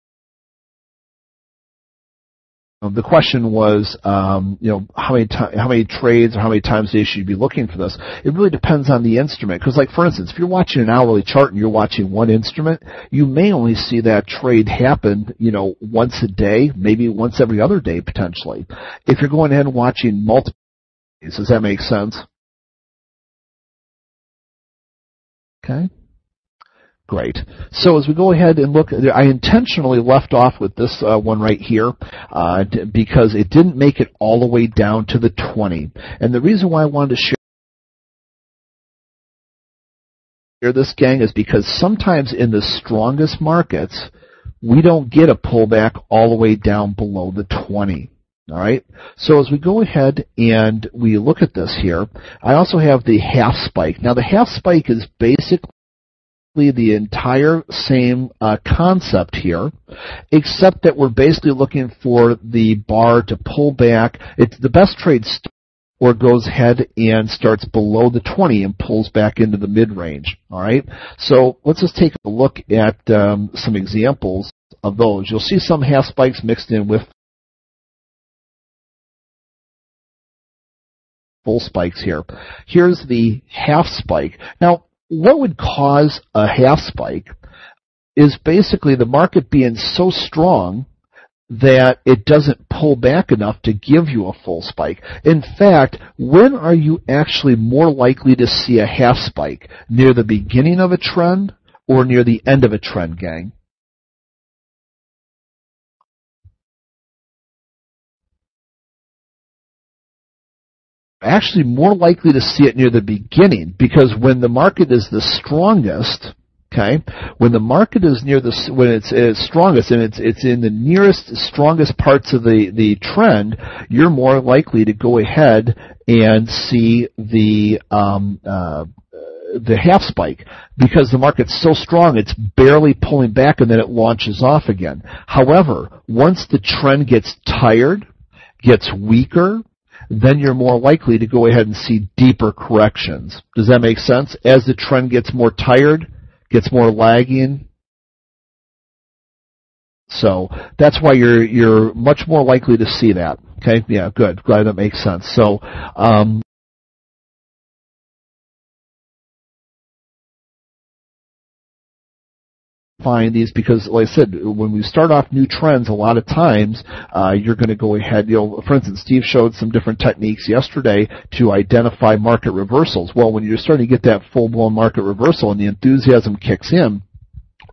know, the question was, um, you know, how many to- how many trades or how many times a day should you be looking for this? It really depends on the instrument. Because, like for instance, if you're watching an hourly chart and you're watching one instrument, you may only see that trade happen, you know, once a day, maybe once every other day potentially. If you're going ahead and watching multiple, does that make sense? Okay. Great. So as we go ahead and look, I intentionally left off with this uh, one right here uh, because it didn't make it all the way down to the 20. And the reason why I wanted to share this, gang, is because sometimes in the strongest markets, we don't get a pullback all the way down below the 20. All right. So as we go ahead and we look at this here, I also have the half spike. Now the half spike is basically the entire same uh, concept here, except that we're basically looking for the bar to pull back. It's the best trade st- or goes ahead and starts below the 20 and pulls back into the mid-range. All right. So let's just take a look at um, some examples of those. You'll see some half spikes mixed in with full spikes here. Here's the half spike. Now, what would cause a half spike is basically the market being so strong that it doesn't pull back enough to give you a full spike. In fact, when are you actually more likely to see a half spike? Near the beginning of a trend or near the end of a trend, gang? Actually more likely to see it near the beginning because when the market is the strongest, okay, when the market is near the when it's, it's strongest and it's it's in the nearest strongest parts of the the trend, you're more likely to go ahead and see the um, uh, the half spike because the market's so strong it's barely pulling back and then it launches off again. However, once the trend gets tired, gets weaker, then you're more likely to go ahead and see deeper corrections. Does that make sense? As the trend gets more tired, gets more lagging. So that's why you're you're much more likely to see that. Okay, yeah, good. Glad that makes sense. So um, find these because, like I said, when we start off new trends, a lot of times uh, you're going to go ahead. You know, for instance, Steve showed some different techniques yesterday to identify market reversals. Well, when you're starting to get that full blown market reversal and the enthusiasm kicks in,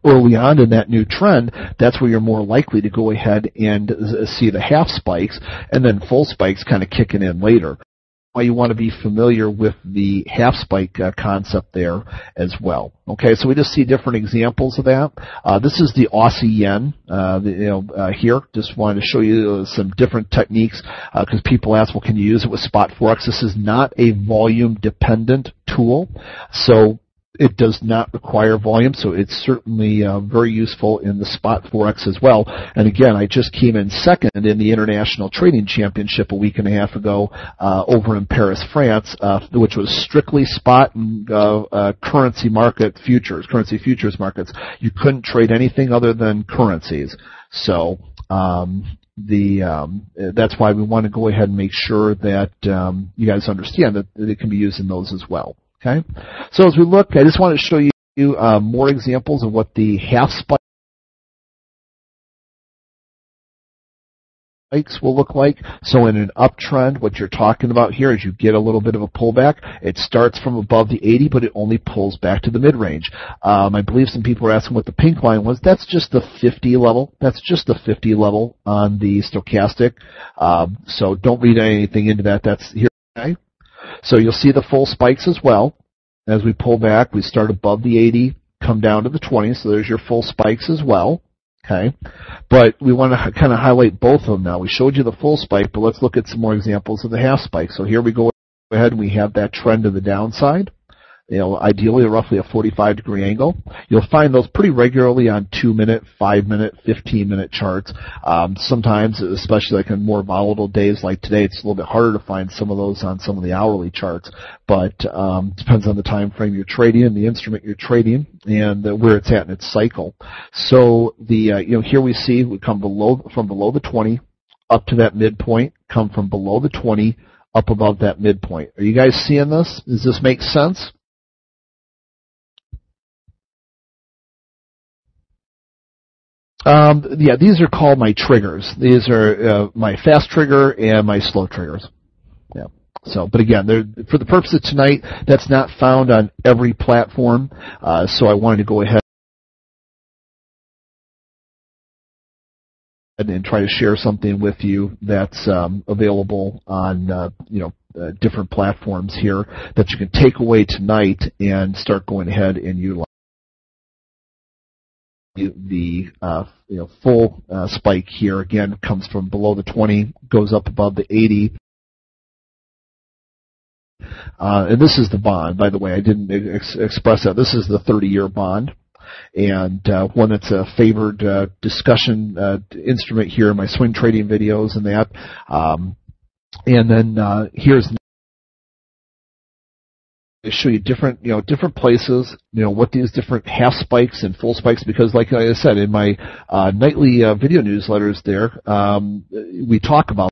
early on in that new trend, that's where you're more likely to go ahead and see the half spikes and then full spikes kind of kicking in later why you want to be familiar with the half spike uh, concept there as well. Okay, so we just see different examples of that. Uh, this is the Aussie yen. Uh, the, you know, uh, here, just wanted to show you some different techniques because uh, people ask, well, can you use it with spot forex? This is not a volume dependent tool, so it does not require volume, so it's certainly uh, very useful in the spot forex as well. And again, I just came in second in the International Trading Championship a week and a half ago uh, over in Paris, France, uh, which was strictly spot and uh, uh, currency market futures, currency futures markets. You couldn't trade anything other than currencies. So um, the um, that's why we want to go ahead and make sure that um, you guys understand that it can be used in those as well. Okay, so as we look, I just want to show you uh, more examples of what the half spikes will look like. So in an uptrend, what you're talking about here is you get a little bit of a pullback. It starts from above the 80, but it only pulls back to the mid-range. Um, I believe some people are asking what the pink line was. That's just the 50 level. That's just the 50 level on the stochastic. Um, so don't read anything into that. That's here. Okay? So you'll see the full spikes as well. As we pull back, we start above the 80, come down to the 20, so there's your full spikes as well. Okay, but we want to kind of highlight both of them now. We showed you the full spike, but let's look at some more examples of the half spike. So here we go ahead we have that trend to the downside. You know, ideally roughly a 45 degree angle. You'll find those pretty regularly on 2 minute, 5 minute, 15 minute charts. Um, sometimes, especially like on more volatile days like today, it's a little bit harder to find some of those on some of the hourly charts, but um, depends on the time frame you're trading the instrument you're trading and where it's at in its cycle. So the, uh, you know, here we see we come below, from below the 20 up to that midpoint, come from below the 20 up above that midpoint. Are you guys seeing this? Does this make sense? Um, yeah, these are called my triggers. These are uh, my fast trigger and my slow triggers. Yeah. So, but again, for the purpose of tonight, that's not found on every platform. Uh, so I wanted to go ahead and try to share something with you that's um, available on uh, you know uh, different platforms here that you can take away tonight and start going ahead and utilize the uh, you know full uh, spike here again comes from below the 20, goes up above the 80. Uh, and this is the bond, by the way. I didn't ex- express that. This is the 30-year bond, and uh, one that's a favored uh, discussion uh, instrument here in my swing trading videos and that. Um, and then here's show you different, you know, different places, you know, what these different half spikes and full spikes, because like I said, in my uh, nightly uh, video newsletters there, um, we talk about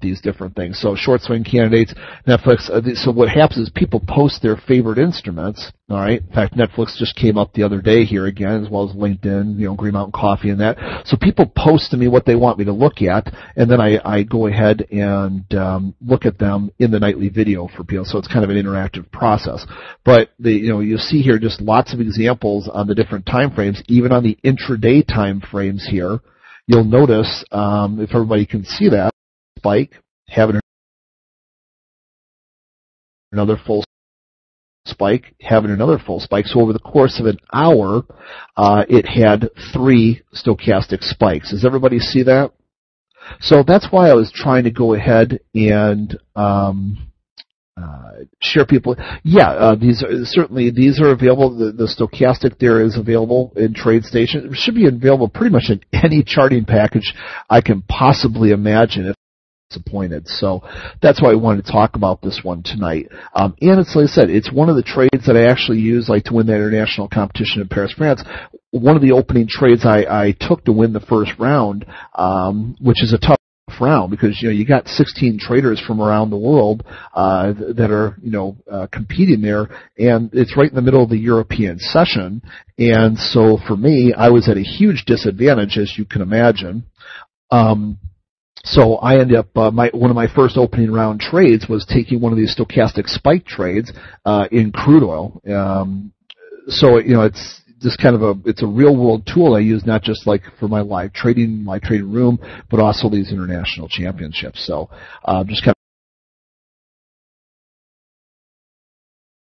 these different things. So short swing candidates, Netflix. Uh, so what happens is people post their favorite instruments. All right. In fact, Netflix just came up the other day here again, as well as LinkedIn, you know, Green Mountain Coffee and that. So people post to me what they want me to look at, and then I, I go ahead and um, look at them in the nightly video for people. So it's kind of an interactive process. But the, you know, you see here just lots of examples on the different time frames, even on the intraday time frames here. You'll notice, um, if everybody can see that, spike, having another full spike, having another full spike. So over the course of an hour, uh, it had three stochastic spikes. Does everybody see that? So that's why I was trying to go ahead and um, uh, share people. Yeah, uh, these are certainly these are available. The, the, stochastic there is available in TradeStation. It should be available pretty much in <laughs> any charting package I can possibly imagine disappointed. So that's why I wanted to talk about this one tonight. Um, and it's like I said, it's one of the trades that I actually use like to win that international competition in Paris, France. One of the opening trades I, I took to win the first round, um, which is a tough round because you know you got 16 traders from around the world uh, that are you know uh, competing there, and it's right in the middle of the European session, and so for me, I was at a huge disadvantage as you can imagine. Um, so I ended up uh, my one of my first opening round trades was taking one of these stochastic spike trades uh, in crude oil. Um, so you know it's just kind of a it's a real world tool I use not just like for my live trading my trading room but also these international championships. So uh, just kind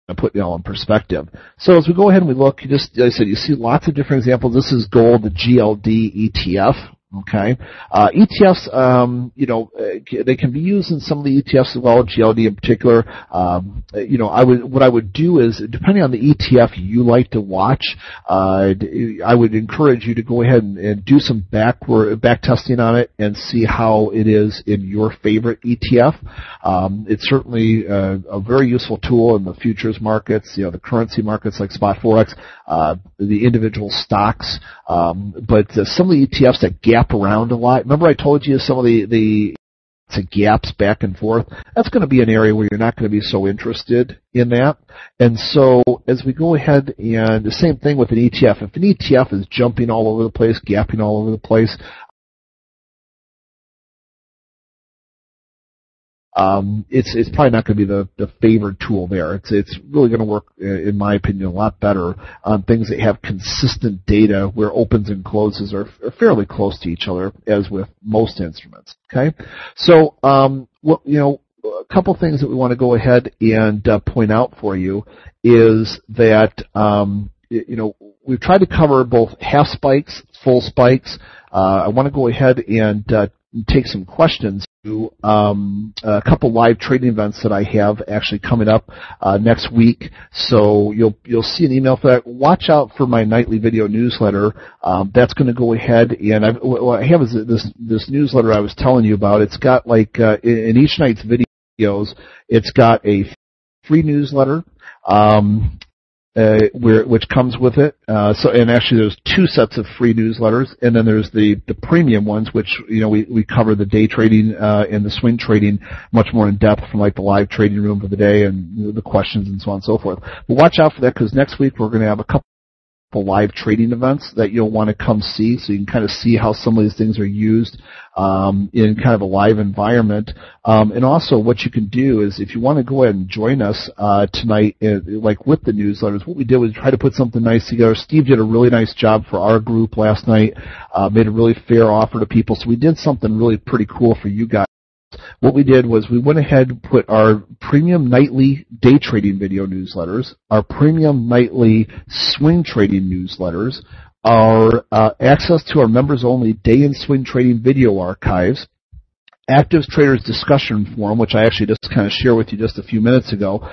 of put it all in perspective. So as we go ahead and we look, you just like I said, you see lots of different examples. This is gold, the GLD ETF. Okay, uh, ETFs, um, you know, uh, they can be used in some of the ETFs as well, GLD in particular. Um, you know, I would what I would do is, depending on the ETF you like to watch, uh, I would encourage you to go ahead and, and do some backward back testing on it and see how it is in your favorite ETF. Um, it's certainly a, uh, a, very useful tool in the futures markets, you know, the currency markets like spot forex, uh, the individual stocks, um, but uh, some of the ETFs that gap around a lot. Remember I told you some of the, the to gaps back and forth, that's going to be an area where you're not going to be so interested in that. And so as we go ahead and the same thing with an ETF, if an ETF is jumping all over the place, gapping all over the place, um, it's it's probably not going to be the, the favored tool there. It's it's really going to work, uh, in my opinion, a lot better on things that have consistent data where opens and closes are, are fairly close to each other, as with most instruments. Okay, so um, what you know, a couple things that we want to go ahead and uh, point out for you is that um, you know we've tried to cover both half spikes, full spikes. Uh, I want to go ahead and uh, take some questions um, a couple live trading events that I have actually coming up uh, next week. So you'll you'll see an email for that. Watch out for my nightly video newsletter. Um, that's going to go ahead, and I've, what I have is this this newsletter I was telling you about. It's got like uh, in each night's videos, it's got a free newsletter. Um, uh, which comes with it. Uh, so, and actually, there's two sets of free newsletters, and then there's the the premium ones, which you know we we cover the day trading uh, and the swing trading much more in depth from like the live trading room for the day and the questions and so on and so forth. But watch out for that because next week we're going to have a couple live trading events that you'll want to come see so you can kind of see how some of these things are used um, in kind of a live environment. Um, and also what you can do is if you want to go ahead and join us uh, tonight, uh, like with the newsletters, what we did was try to put something nice together. Steve did a really nice job for our group last night, uh, made a really fair offer to people. So we did something really pretty cool for you guys what we did was we went ahead and put our premium nightly day trading video newsletters, our premium nightly swing trading newsletters, our uh, access to our members only day and swing trading video archives, active traders discussion forum, which I actually just kind of share with you just a few minutes ago,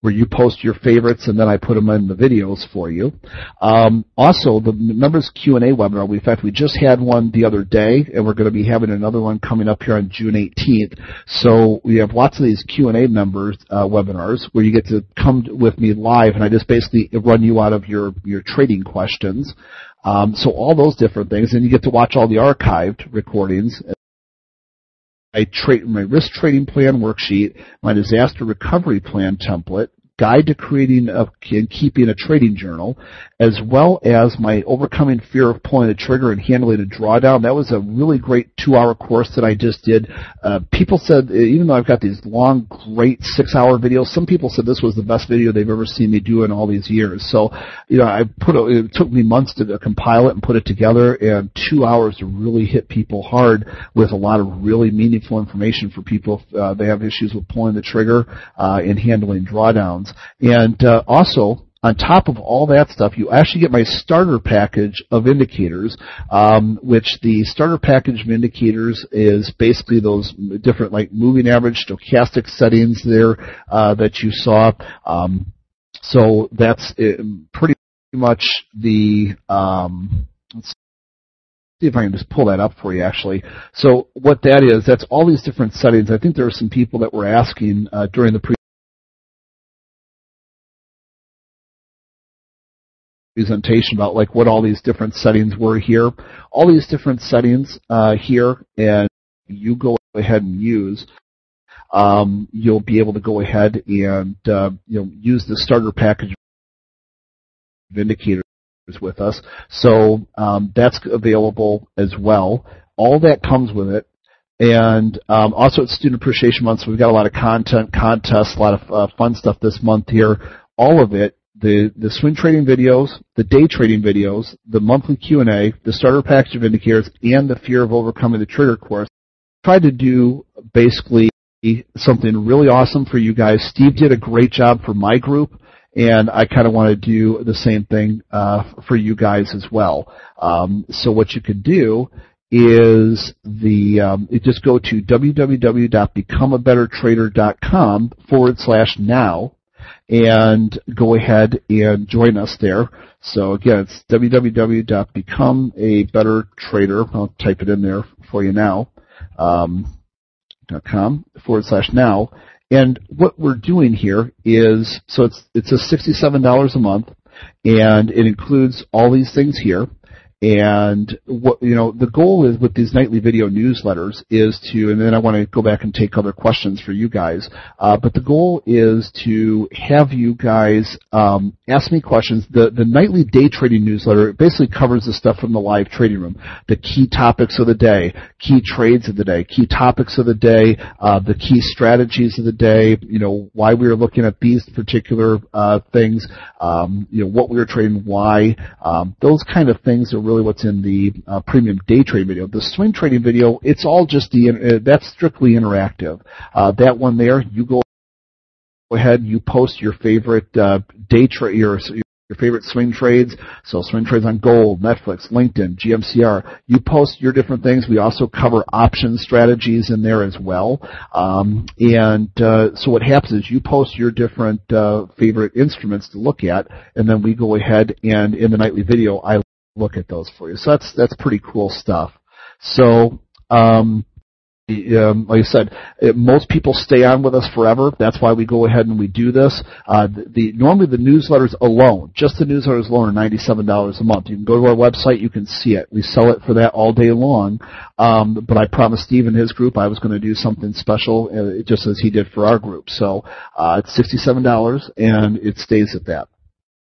where you post your favorites and then I put them in the videos for you. Um, also, the members Q&A webinar, we, in fact, we just had one the other day, and we're going to be having another one coming up here on June 18th. So we have lots of these Q&A members uh, webinars where you get to come with me live, and I just basically run you out of your, your trading questions. Um, so all those different things, and you get to watch all the archived recordings my, risk trading plan worksheet, my disaster recovery plan template, guide to creating and keeping a trading journal, as well as my overcoming fear of pulling the trigger and handling a drawdown. That was a really great two-hour course that I just did. Uh, people said, even though I've got these long, great six-hour videos, some people said this was the best video they've ever seen me do in all these years. So, you know, I put a, it took me months to compile it and put it together, and two hours to really hit people hard with a lot of really meaningful information for people. Uh, they have issues with pulling the trigger uh, and handling drawdowns. And uh, also, on top of all that stuff, you actually get my starter package of indicators, um, which the starter package of indicators is basically those different like moving average, stochastic settings there uh, that you saw. Um, so that's uh, pretty much the. Um, let's see if I can just pull that up for you actually. So what that is, that's all these different settings. I think there are some people that were asking uh, during the pre presentation about like what all these different settings were here. All these different settings uh, here, and you go ahead and use. Um, you'll be able to go ahead and uh, you know use the starter package indicators with us. So um, that's available as well. All that comes with it. And um, also it's Student Appreciation Month, so we've got a lot of content, contests, a lot of uh, fun stuff this month here. All of it the, the swing trading videos, the day trading videos, the monthly Q&A, the starter package of indicators, and the fear of overcoming the trigger course. Tried to do basically something really awesome for you guys. Steve did a great job for my group, and I kind of want to do the same thing uh, for you guys as well. Um, so what you could do is the um, just go to www.becomeabettertrader.com forward slash now and go ahead and join us there. So again, it's www.becomeabettertrader. I'll type it in there for you now. Um, .com forward slash now. And what we're doing here is, so it's, it's a $67 a month and it includes all these things here. And what you know, the goal is with these nightly video newsletters is to, and then I want to go back and take other questions for you guys. Uh, but the goal is to have you guys um, ask me questions. The the nightly day trading newsletter basically covers the stuff from the live trading room, the key topics of the day, key trades of the day, key topics of the day, uh, the key strategies of the day. You know why we are looking at these particular uh, things. Um, you know what we were trading, why. Um, those kind of things are really what's in the uh, premium day trade video. The swing trading video, it's all just the uh, that's strictly interactive. Uh, that one there, you go ahead, you post your favorite uh, day trade, your your favorite swing trades. So swing trades on gold, Netflix, LinkedIn, GMCR. You post your different things. We also cover option strategies in there as well. Um, and uh, so what happens is you post your different uh, favorite instruments to look at, and then we go ahead and in the nightly video, I look at those for you. So that's that's pretty cool stuff. So um, um, like I said, it, most people stay on with us forever. That's why we go ahead and we do this. Uh, the, the, normally the newsletters alone, just the newsletters alone, are ninety-seven dollars a month. You can go to our website, you can see it. We sell it for that all day long. Um, but I promised Steve and his group I was going to do something special, uh, just as he did for our group. So uh, it's sixty-seven dollars, and it stays at that.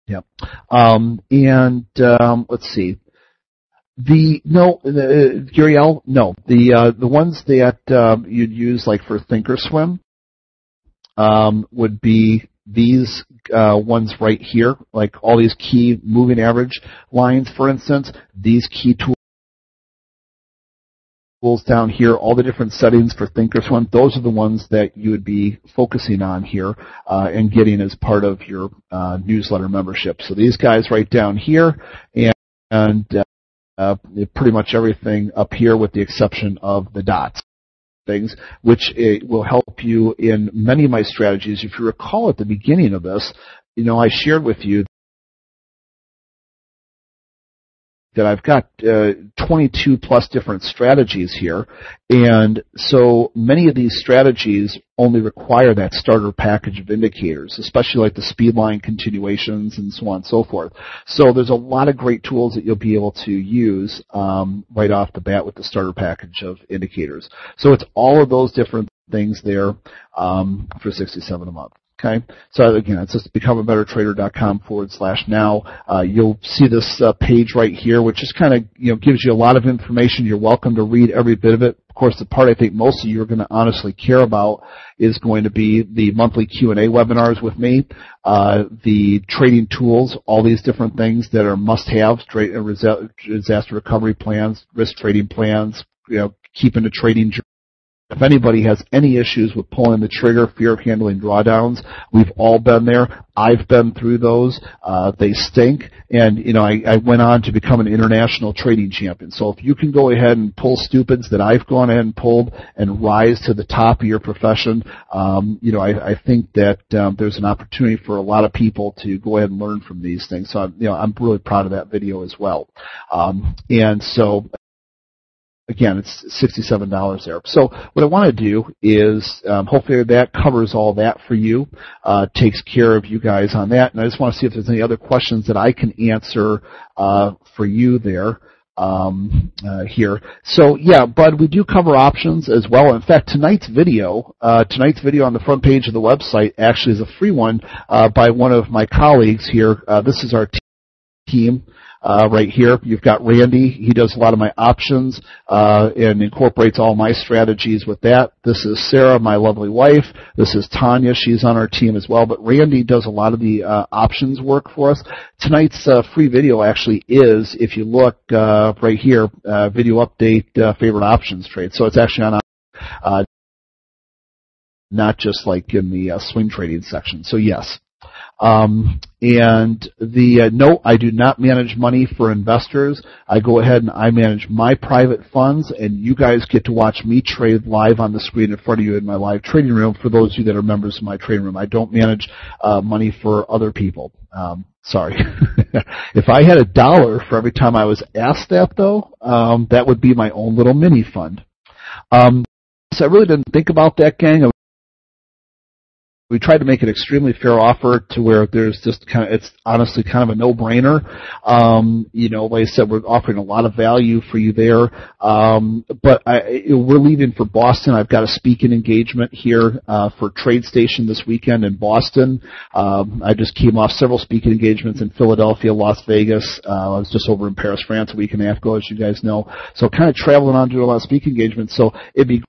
Yep. Um, and um, let's see. The no, uh, Guriel, no. The uh, the ones that uh, you'd use like for Thinkorswim um, would be these uh, ones right here, like all these key moving average lines, for instance. These key tools down here, all the different settings for Thinkorswim, those are the ones that you would be focusing on here uh, and getting as part of your uh, newsletter membership. So these guys right down here, and, and uh, uh, pretty much everything up here with the exception of the dots things, which will help you in many of my strategies. If you recall at the beginning of this, you know, I shared with you that I've got uh, 22 plus different strategies here, and so many of these strategies only require that starter package of indicators, especially like the speed line continuations and so on and so forth. So there's a lot of great tools that you'll be able to use um, right off the bat with the starter package of indicators. So it's all of those different things there um, for 67 a month. Okay, so again, it's just becomeabettertrader.com forward slash now. Uh, you'll see this uh, page right here, which just kind of you know gives you a lot of information. You're welcome to read every bit of it. Of course, the part I think most of you are going to honestly care about is going to be the monthly Q and A webinars with me, uh, the trading tools, all these different things that are must-haves, disaster recovery plans, risk trading plans, you know, keeping a trading journal if anybody has any issues with pulling the trigger, fear of handling drawdowns, we've all been there. I've been through those. Uh, they stink. And, you know, I, I went on to become an international trading champion. So if you can go ahead and pull stupids that I've gone ahead and pulled and rise to the top of your profession, um, you know, I, I think that um, there's an opportunity for a lot of people to go ahead and learn from these things. So, I'm, you know, I'm really proud of that video as well. Um, and so again, it's $67 there. So what I want to do is um, hopefully that covers all that for you, uh, takes care of you guys on that. And I just want to see if there's any other questions that I can answer uh, for you there. Um, uh, here. So yeah, Bud, we do cover options as well. In fact, tonight's video, uh, tonight's video on the front page of the website actually is a free one uh, by one of my colleagues here. Uh, this is our team uh, right here. You've got Randy. He does a lot of my options uh, and incorporates all my strategies with that. This is Sarah, my lovely wife. This is Tanya. She's on our team as well. But Randy does a lot of the uh, options work for us. Tonight's uh, free video actually is, if you look uh, right here, uh, video update favorite options trade. So it's actually on uh, not just like in the uh, swing trading section. So yes, um, and the uh, no, I do not manage money for investors. I go ahead and I manage my private funds, and you guys get to watch me trade live on the screen in front of you in my live trading room. For those of you that are members of my trading room, I don't manage uh, money for other people. Um, sorry. <laughs> if I had a dollar for every time I was asked that, though, um, that would be my own little mini fund. Um, so I really didn't think about that, gang we tried to make an extremely fair offer to where there's just kind of it's honestly kind of a no-brainer. Um, you know, like I said, we're offering a lot of value for you there. Um, but I, we're leaving for Boston. I've got a speaking engagement here uh, for TradeStation this weekend in Boston. Um, I just came off several speaking engagements in Philadelphia, Las Vegas. Uh, I was just over in Paris, France a week and a half ago, as you guys know. So kind of traveling on doing a lot of speaking engagements. So it'd be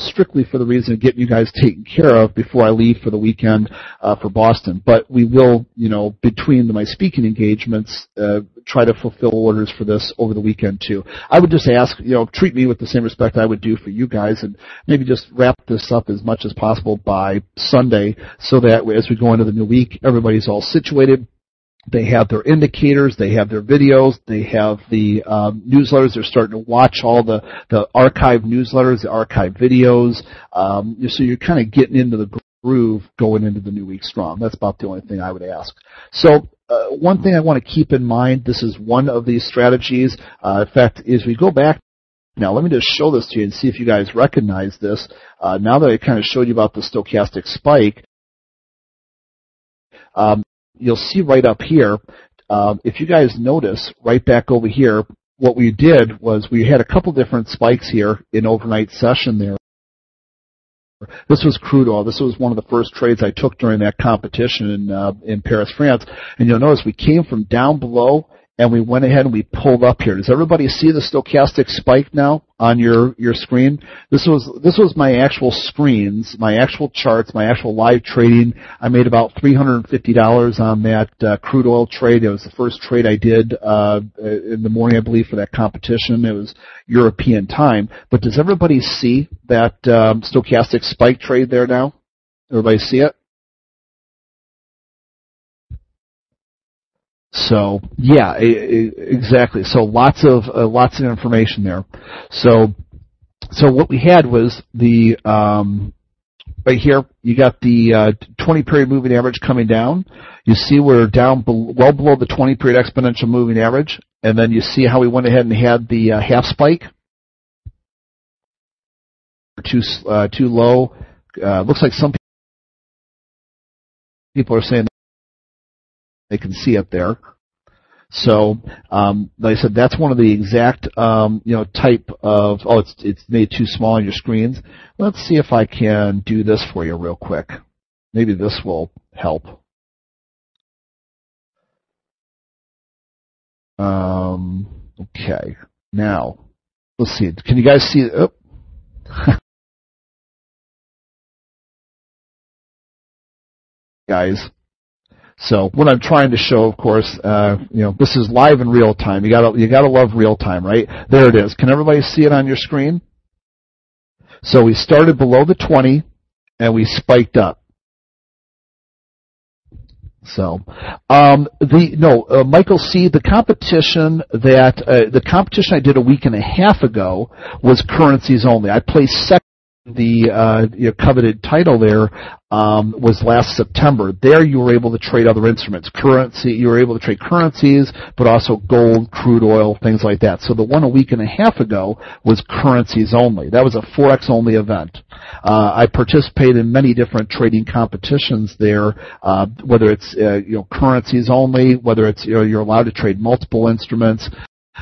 strictly for the reason of getting you guys taken care of before I leave for the weekend uh, for Boston. But we will, you know, between my speaking engagements, uh, try to fulfill orders for this over the weekend too. I would just ask, you know, treat me with the same respect I would do for you guys, and maybe just wrap this up as much as possible by Sunday, so that as we go into the new week, everybody's all situated they have their indicators, they have their videos, they have the um, newsletters. They're starting to watch all the the archive newsletters, the archive videos. Um, so you're kind of getting into the groove going into the new week strong. That's about the only thing I would ask. So uh, one thing I want to keep in mind, this is one of these strategies. Uh, in fact, as we go back now, let me just show this to you and see if you guys recognize this. Uh, now that I kind of showed you about the stochastic spike, um, you'll see right up here, um, if you guys notice, right back over here, what we did was we had a couple different spikes here in overnight session there. This was crude oil. This was one of the first trades I took during that competition in uh, in Paris, France. And you'll notice we came from down below and we went ahead and we pulled up here. Does everybody see the stochastic spike now on your, your screen? This was, this was my actual screens, my actual charts, my actual live trading. I made about $350 on that uh, crude oil trade. It was the first trade I did uh, in the morning, I believe, for that competition. It was European time. But does everybody see that um, stochastic spike trade there now? Everybody see it? So yeah, exactly. So lots of uh, lots of information there. So so what we had was the um, right here you got the uh, 20 period moving average coming down. You see we're down be- well below the 20 period exponential moving average, and then you see how we went ahead and had the uh, half spike. Too uh, too low. Uh, looks like some people are saying they can see it there. So, um, like I said, that's one of the exact, um, you know, type of, oh, it's, it's made too small on your screens. Let's see if I can do this for you real quick. Maybe this will help. Um, okay. Now, let's see. Can you guys see? Oh. <laughs> guys, so what I'm trying to show, of course, uh, you know, this is live in real time. You gotta you gotta love real time, right? There it is. Can everybody see it on your screen? So we started below the 20, and we spiked up. So, um, the no, uh, Michael C. The competition that uh, the competition I did a week and a half ago was currencies only. I placed second the uh, you know, coveted title there um, was last September. There you were able to trade other instruments, currency. You were able to trade currencies, but also gold, crude oil, things like that. So the one a week and a half ago was currencies only. That was a forex only event. Uh, I participated in many different trading competitions there, uh, whether it's uh, you know currencies only, whether it's you know, you're allowed to trade multiple instruments,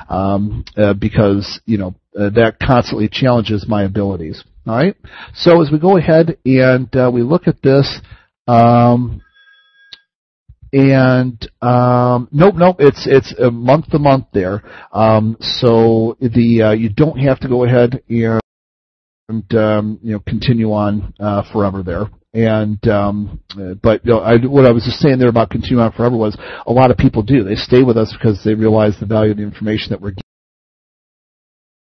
um, uh, because you know uh, that constantly challenges my abilities. All right. So as we go ahead and uh, we look at this, um, and um, nope, nope, it's it's a month to month there. Um, so the uh, you don't have to go ahead and um, you know continue on uh, forever there. And um, but you know, I, what I was just saying there about continue on forever was a lot of people do. They stay with us because they realize the value of the information that we're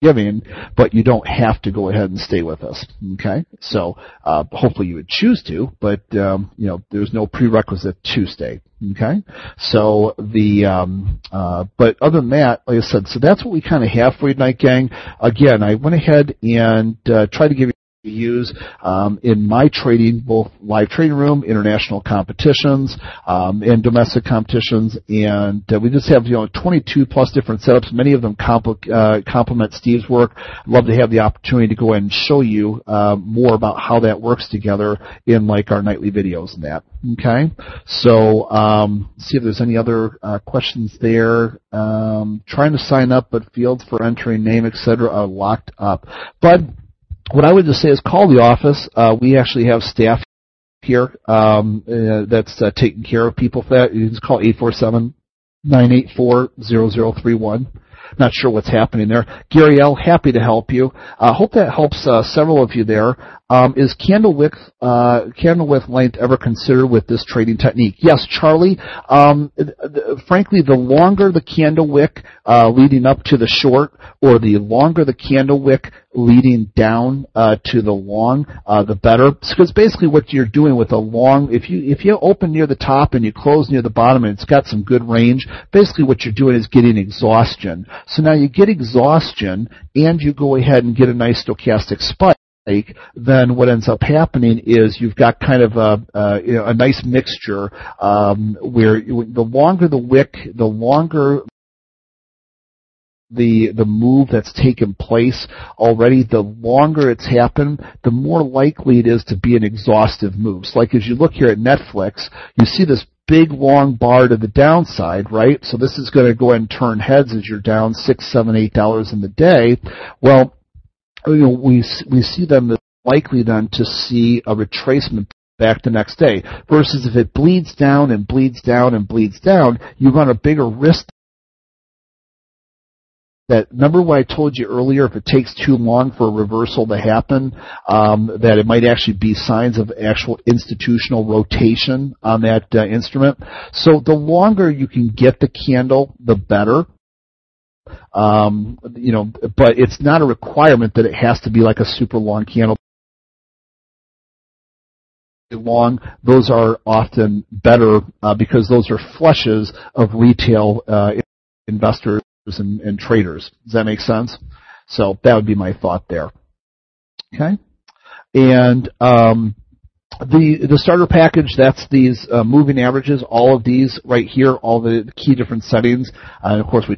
giving, but you don't have to go ahead and stay with us. Okay, so uh, hopefully you would choose to, but um, you know there's no prerequisite to stay. Okay, so the um, uh, but other than that, like I said, so that's what we kind of have for you tonight, gang. Again, I went ahead and uh, tried to give you use um, in my trading, both live trading room, international competitions, um, and domestic competitions. And uh, we just have you know 22 plus different setups. Many of them compl- uh, complement Steve's work. I'd love to have the opportunity to go and show you uh, more about how that works together in like our nightly videos and that. Okay, so um, see if there's any other uh, questions there. Um, trying to sign up, but fields for entering name, etc., are locked up. But what I would just say is call the office. Uh, we actually have staff here um, uh, that's uh, taking care of people for that. You can call 847 984 0031. Not sure what's happening there. Gary L, happy to help you. I uh, hope that helps uh, several of you there. Um, is candle width uh, candle width length ever considered with this trading technique? Yes, Charlie. Um, th- th- frankly, the longer the candle wick uh, leading up to the short, or the longer the candle wick leading down uh, to the long, uh, the better. Because basically, what you're doing with a long, if you if you open near the top and you close near the bottom, and it's got some good range, basically what you're doing is getting exhaustion. So now you get exhaustion, and you go ahead and get a nice stochastic spike then what ends up happening is you've got kind of a, a, you know, a nice mixture um, where the longer the wick, the longer the the move that's taken place already, the longer it's happened, the more likely it is to be an exhaustive move. So like as you look here at Netflix, you see this big long bar to the downside, right? So this is going to go and turn heads as you're down six, seven, eight dollars in the day. Well, you know, we we see them likely then to see a retracement back the next day. Versus if it bleeds down and bleeds down and bleeds down, you run a bigger risk that remember what I told you earlier, if it takes too long for a reversal to happen, um, that it might actually be signs of actual institutional rotation on that uh, instrument. So the longer you can get the candle, the better. Um, you know, but it's not a requirement that it has to be like a super long candle. Long, those are often better uh, because those are flushes of retail uh, investors and, and traders. Does that make sense? So that would be my thought there. Okay, and um, the the starter package that's these uh, moving averages all of these right here all the key different settings uh, and of course we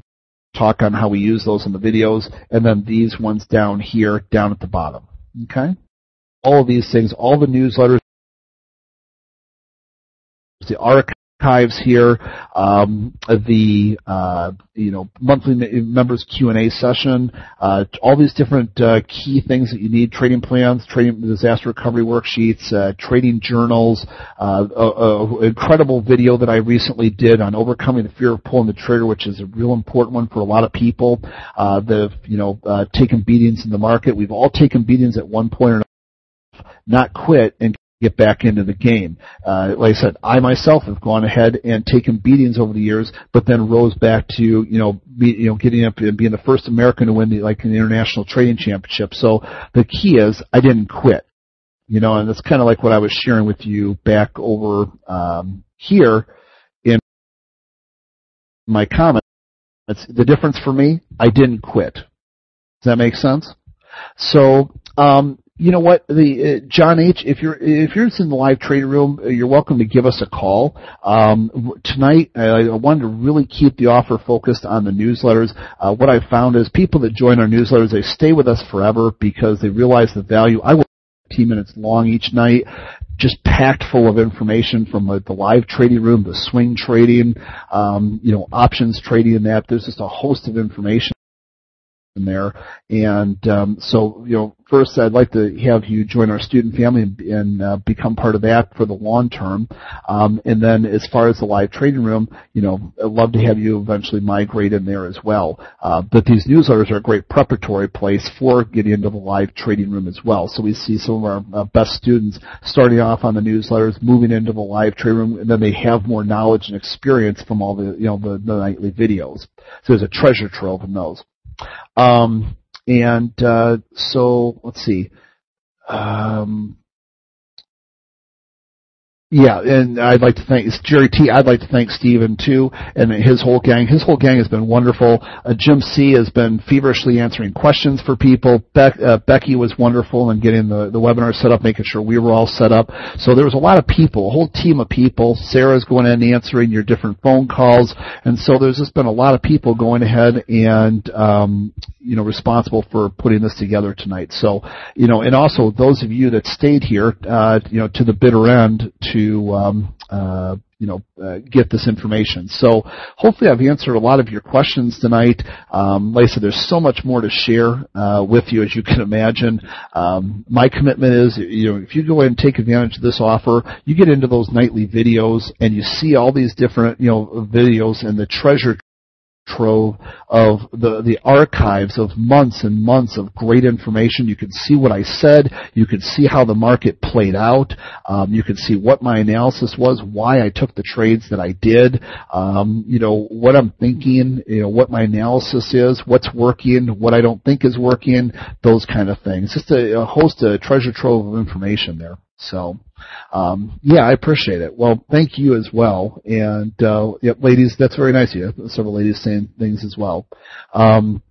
talk on how we use those in the videos, and then these ones down here, down at the bottom. Okay? All of these things, all the newsletters, the archive archives here, um, the uh, you know monthly members Q and A session, uh, all these different uh, key things that you need: trading plans, trading disaster recovery worksheets, uh, trading journals. Uh, a, a incredible video that I recently did on overcoming the fear of pulling the trigger, which is a real important one for a lot of people. Uh, the you know taken beatings in the market. We've all taken beatings at one point or another, not quit and get back into the game. Uh, like I said, I myself have gone ahead and taken beatings over the years, but then rose back to you know be, you know getting up and being the first American to win the like an international trading championship. So the key is I didn't quit. You know, and that's kind of like what I was sharing with you back over um, here in my comments. That's the difference for me. I didn't quit. Does that make sense? So um, you know what, the uh, John H. If you're if you're in the live trading room, uh, you're welcome to give us a call. Um, tonight, I, I wanted to really keep the offer focused on the newsletters. Uh, what I found is people that join our newsletters, they stay with us forever because they realize the value. I work 15 minutes long each night just packed full of information from the, live trading room, the swing trading, um, you know, options trading and that. There's just a host of information in there. And um, so, you know, first I'd like to have you join our student family and, and uh, become part of that for the long term. Um, and then as far as the live trading room, you know, I'd love to have you eventually migrate in there as well. Uh, but these newsletters are a great preparatory place for getting into the live trading room as well. So we see some of our uh, best students starting off on the newsletters, moving into the live trading room, and then they have more knowledge and experience from all the, you know, the, the nightly videos. So there's a treasure trove in those. Um, and uh, so let's see. Um, yeah, and I'd like to thank Jerry T. I'd like to thank Stephen too, and his whole gang. His whole gang has been wonderful. Uh, Jim C. has been feverishly answering questions for people. Uh, Becky was wonderful in getting the, the webinar set up, making sure we were all set up. So there was a lot of people, a whole team of people. Sarah's going in answering your different phone calls, and so there's just been a lot of people going ahead and um, you know responsible for putting this together tonight. So you know, and also those of you that stayed here, uh, you know, to the bitter end to um, uh, you know uh, get this information. So hopefully I've answered a lot of your questions tonight. Um, like I said, there's so much more to share uh, with you as you can imagine. Um, my commitment is, you know, if you go ahead and take advantage of this offer, you get into those nightly videos and you see all these different, you know, videos and the treasure trove of the, the archives of months and months of great information. You can see what I said. You can see how the market played out. Um, you can see what my analysis was, why I took the trades that I did, um, you know, what I'm thinking, you know, what my analysis is, what's working, what I don't think is working, those kind of things. Just a, a host, a treasure trove of information there. So, um, yeah, I appreciate it. Well, thank you as well. And, uh, ladies, that's very nice of you. Several ladies saying things as well. Um,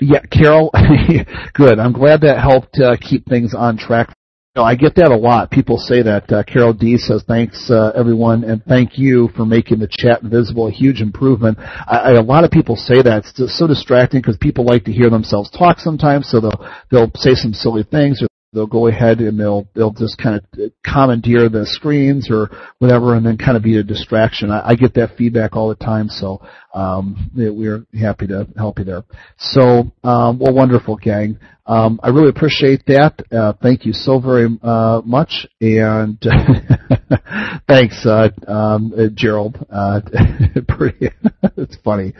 yeah, Carol, <laughs> good. I'm glad that helped uh, keep things on track. You know, I get that a lot. People say that. Uh, Carol D says, thanks, uh, everyone, and thank you for making the chat visible. A huge improvement. I, I, a lot of people say that. It's so distracting because people like to hear themselves talk sometimes, so they'll, they'll say some silly things or they'll go ahead and they'll they'll just kind of commandeer the screens or whatever, and then kind of be a distraction. I, I get that feedback all the time, so um, we're happy to help you there. So, um, well, wonderful, gang. Um, I really appreciate that. Uh, thank you so very uh, much, and <laughs> thanks, uh, um, Gerald. Uh, <laughs> pretty, <laughs> it's funny.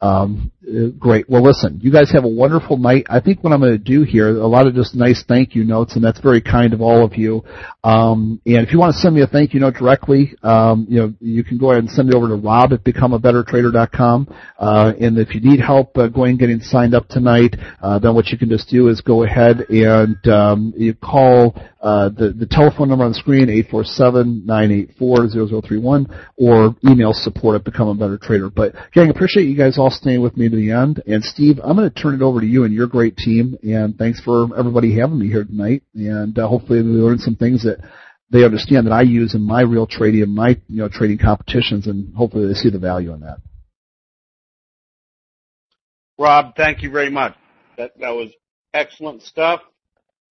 Um, great. Well, listen, you guys have a wonderful night. I think what I'm going to do here, a lot of just nice thank you notes, and that's very kind of all of you. Um, and if you want to send me a thank you note directly, um, you know, you can go ahead and send it over to Rob at becomeabettertrader.com. Uh, and if you need help uh, going getting signed up tonight, uh, then what you can just do is go ahead and um, you call uh, the the telephone number on the screen 847-984-0031 or email support at becomeabettertrader. But gang, appreciate you guys all staying with me to the end. And Steve, I'm going to turn it over to you and your great team. And thanks for everybody having me here tonight. And uh, hopefully we learned some things that they understand that I use in my real trading and my you know trading competitions, and hopefully they see the value in that. Rob, thank you very much. That that was excellent stuff.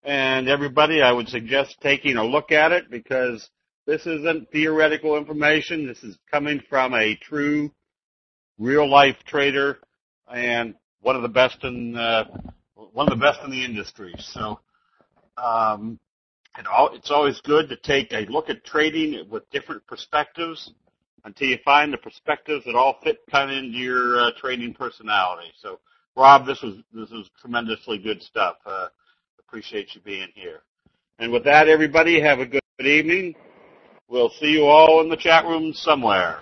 And everybody, I would suggest taking a look at it because this isn't theoretical information. This is coming from a true, real life trader and one of the best in uh, one of the best in the industry. So um, it all, it's always good to take a look at trading with different perspectives until you find the perspectives that all fit kind of into your uh, trading personality. So, Rob, this was this was tremendously good stuff. Uh, appreciate you being here. And with that, everybody, have a good evening. We'll see you all in the chat room somewhere.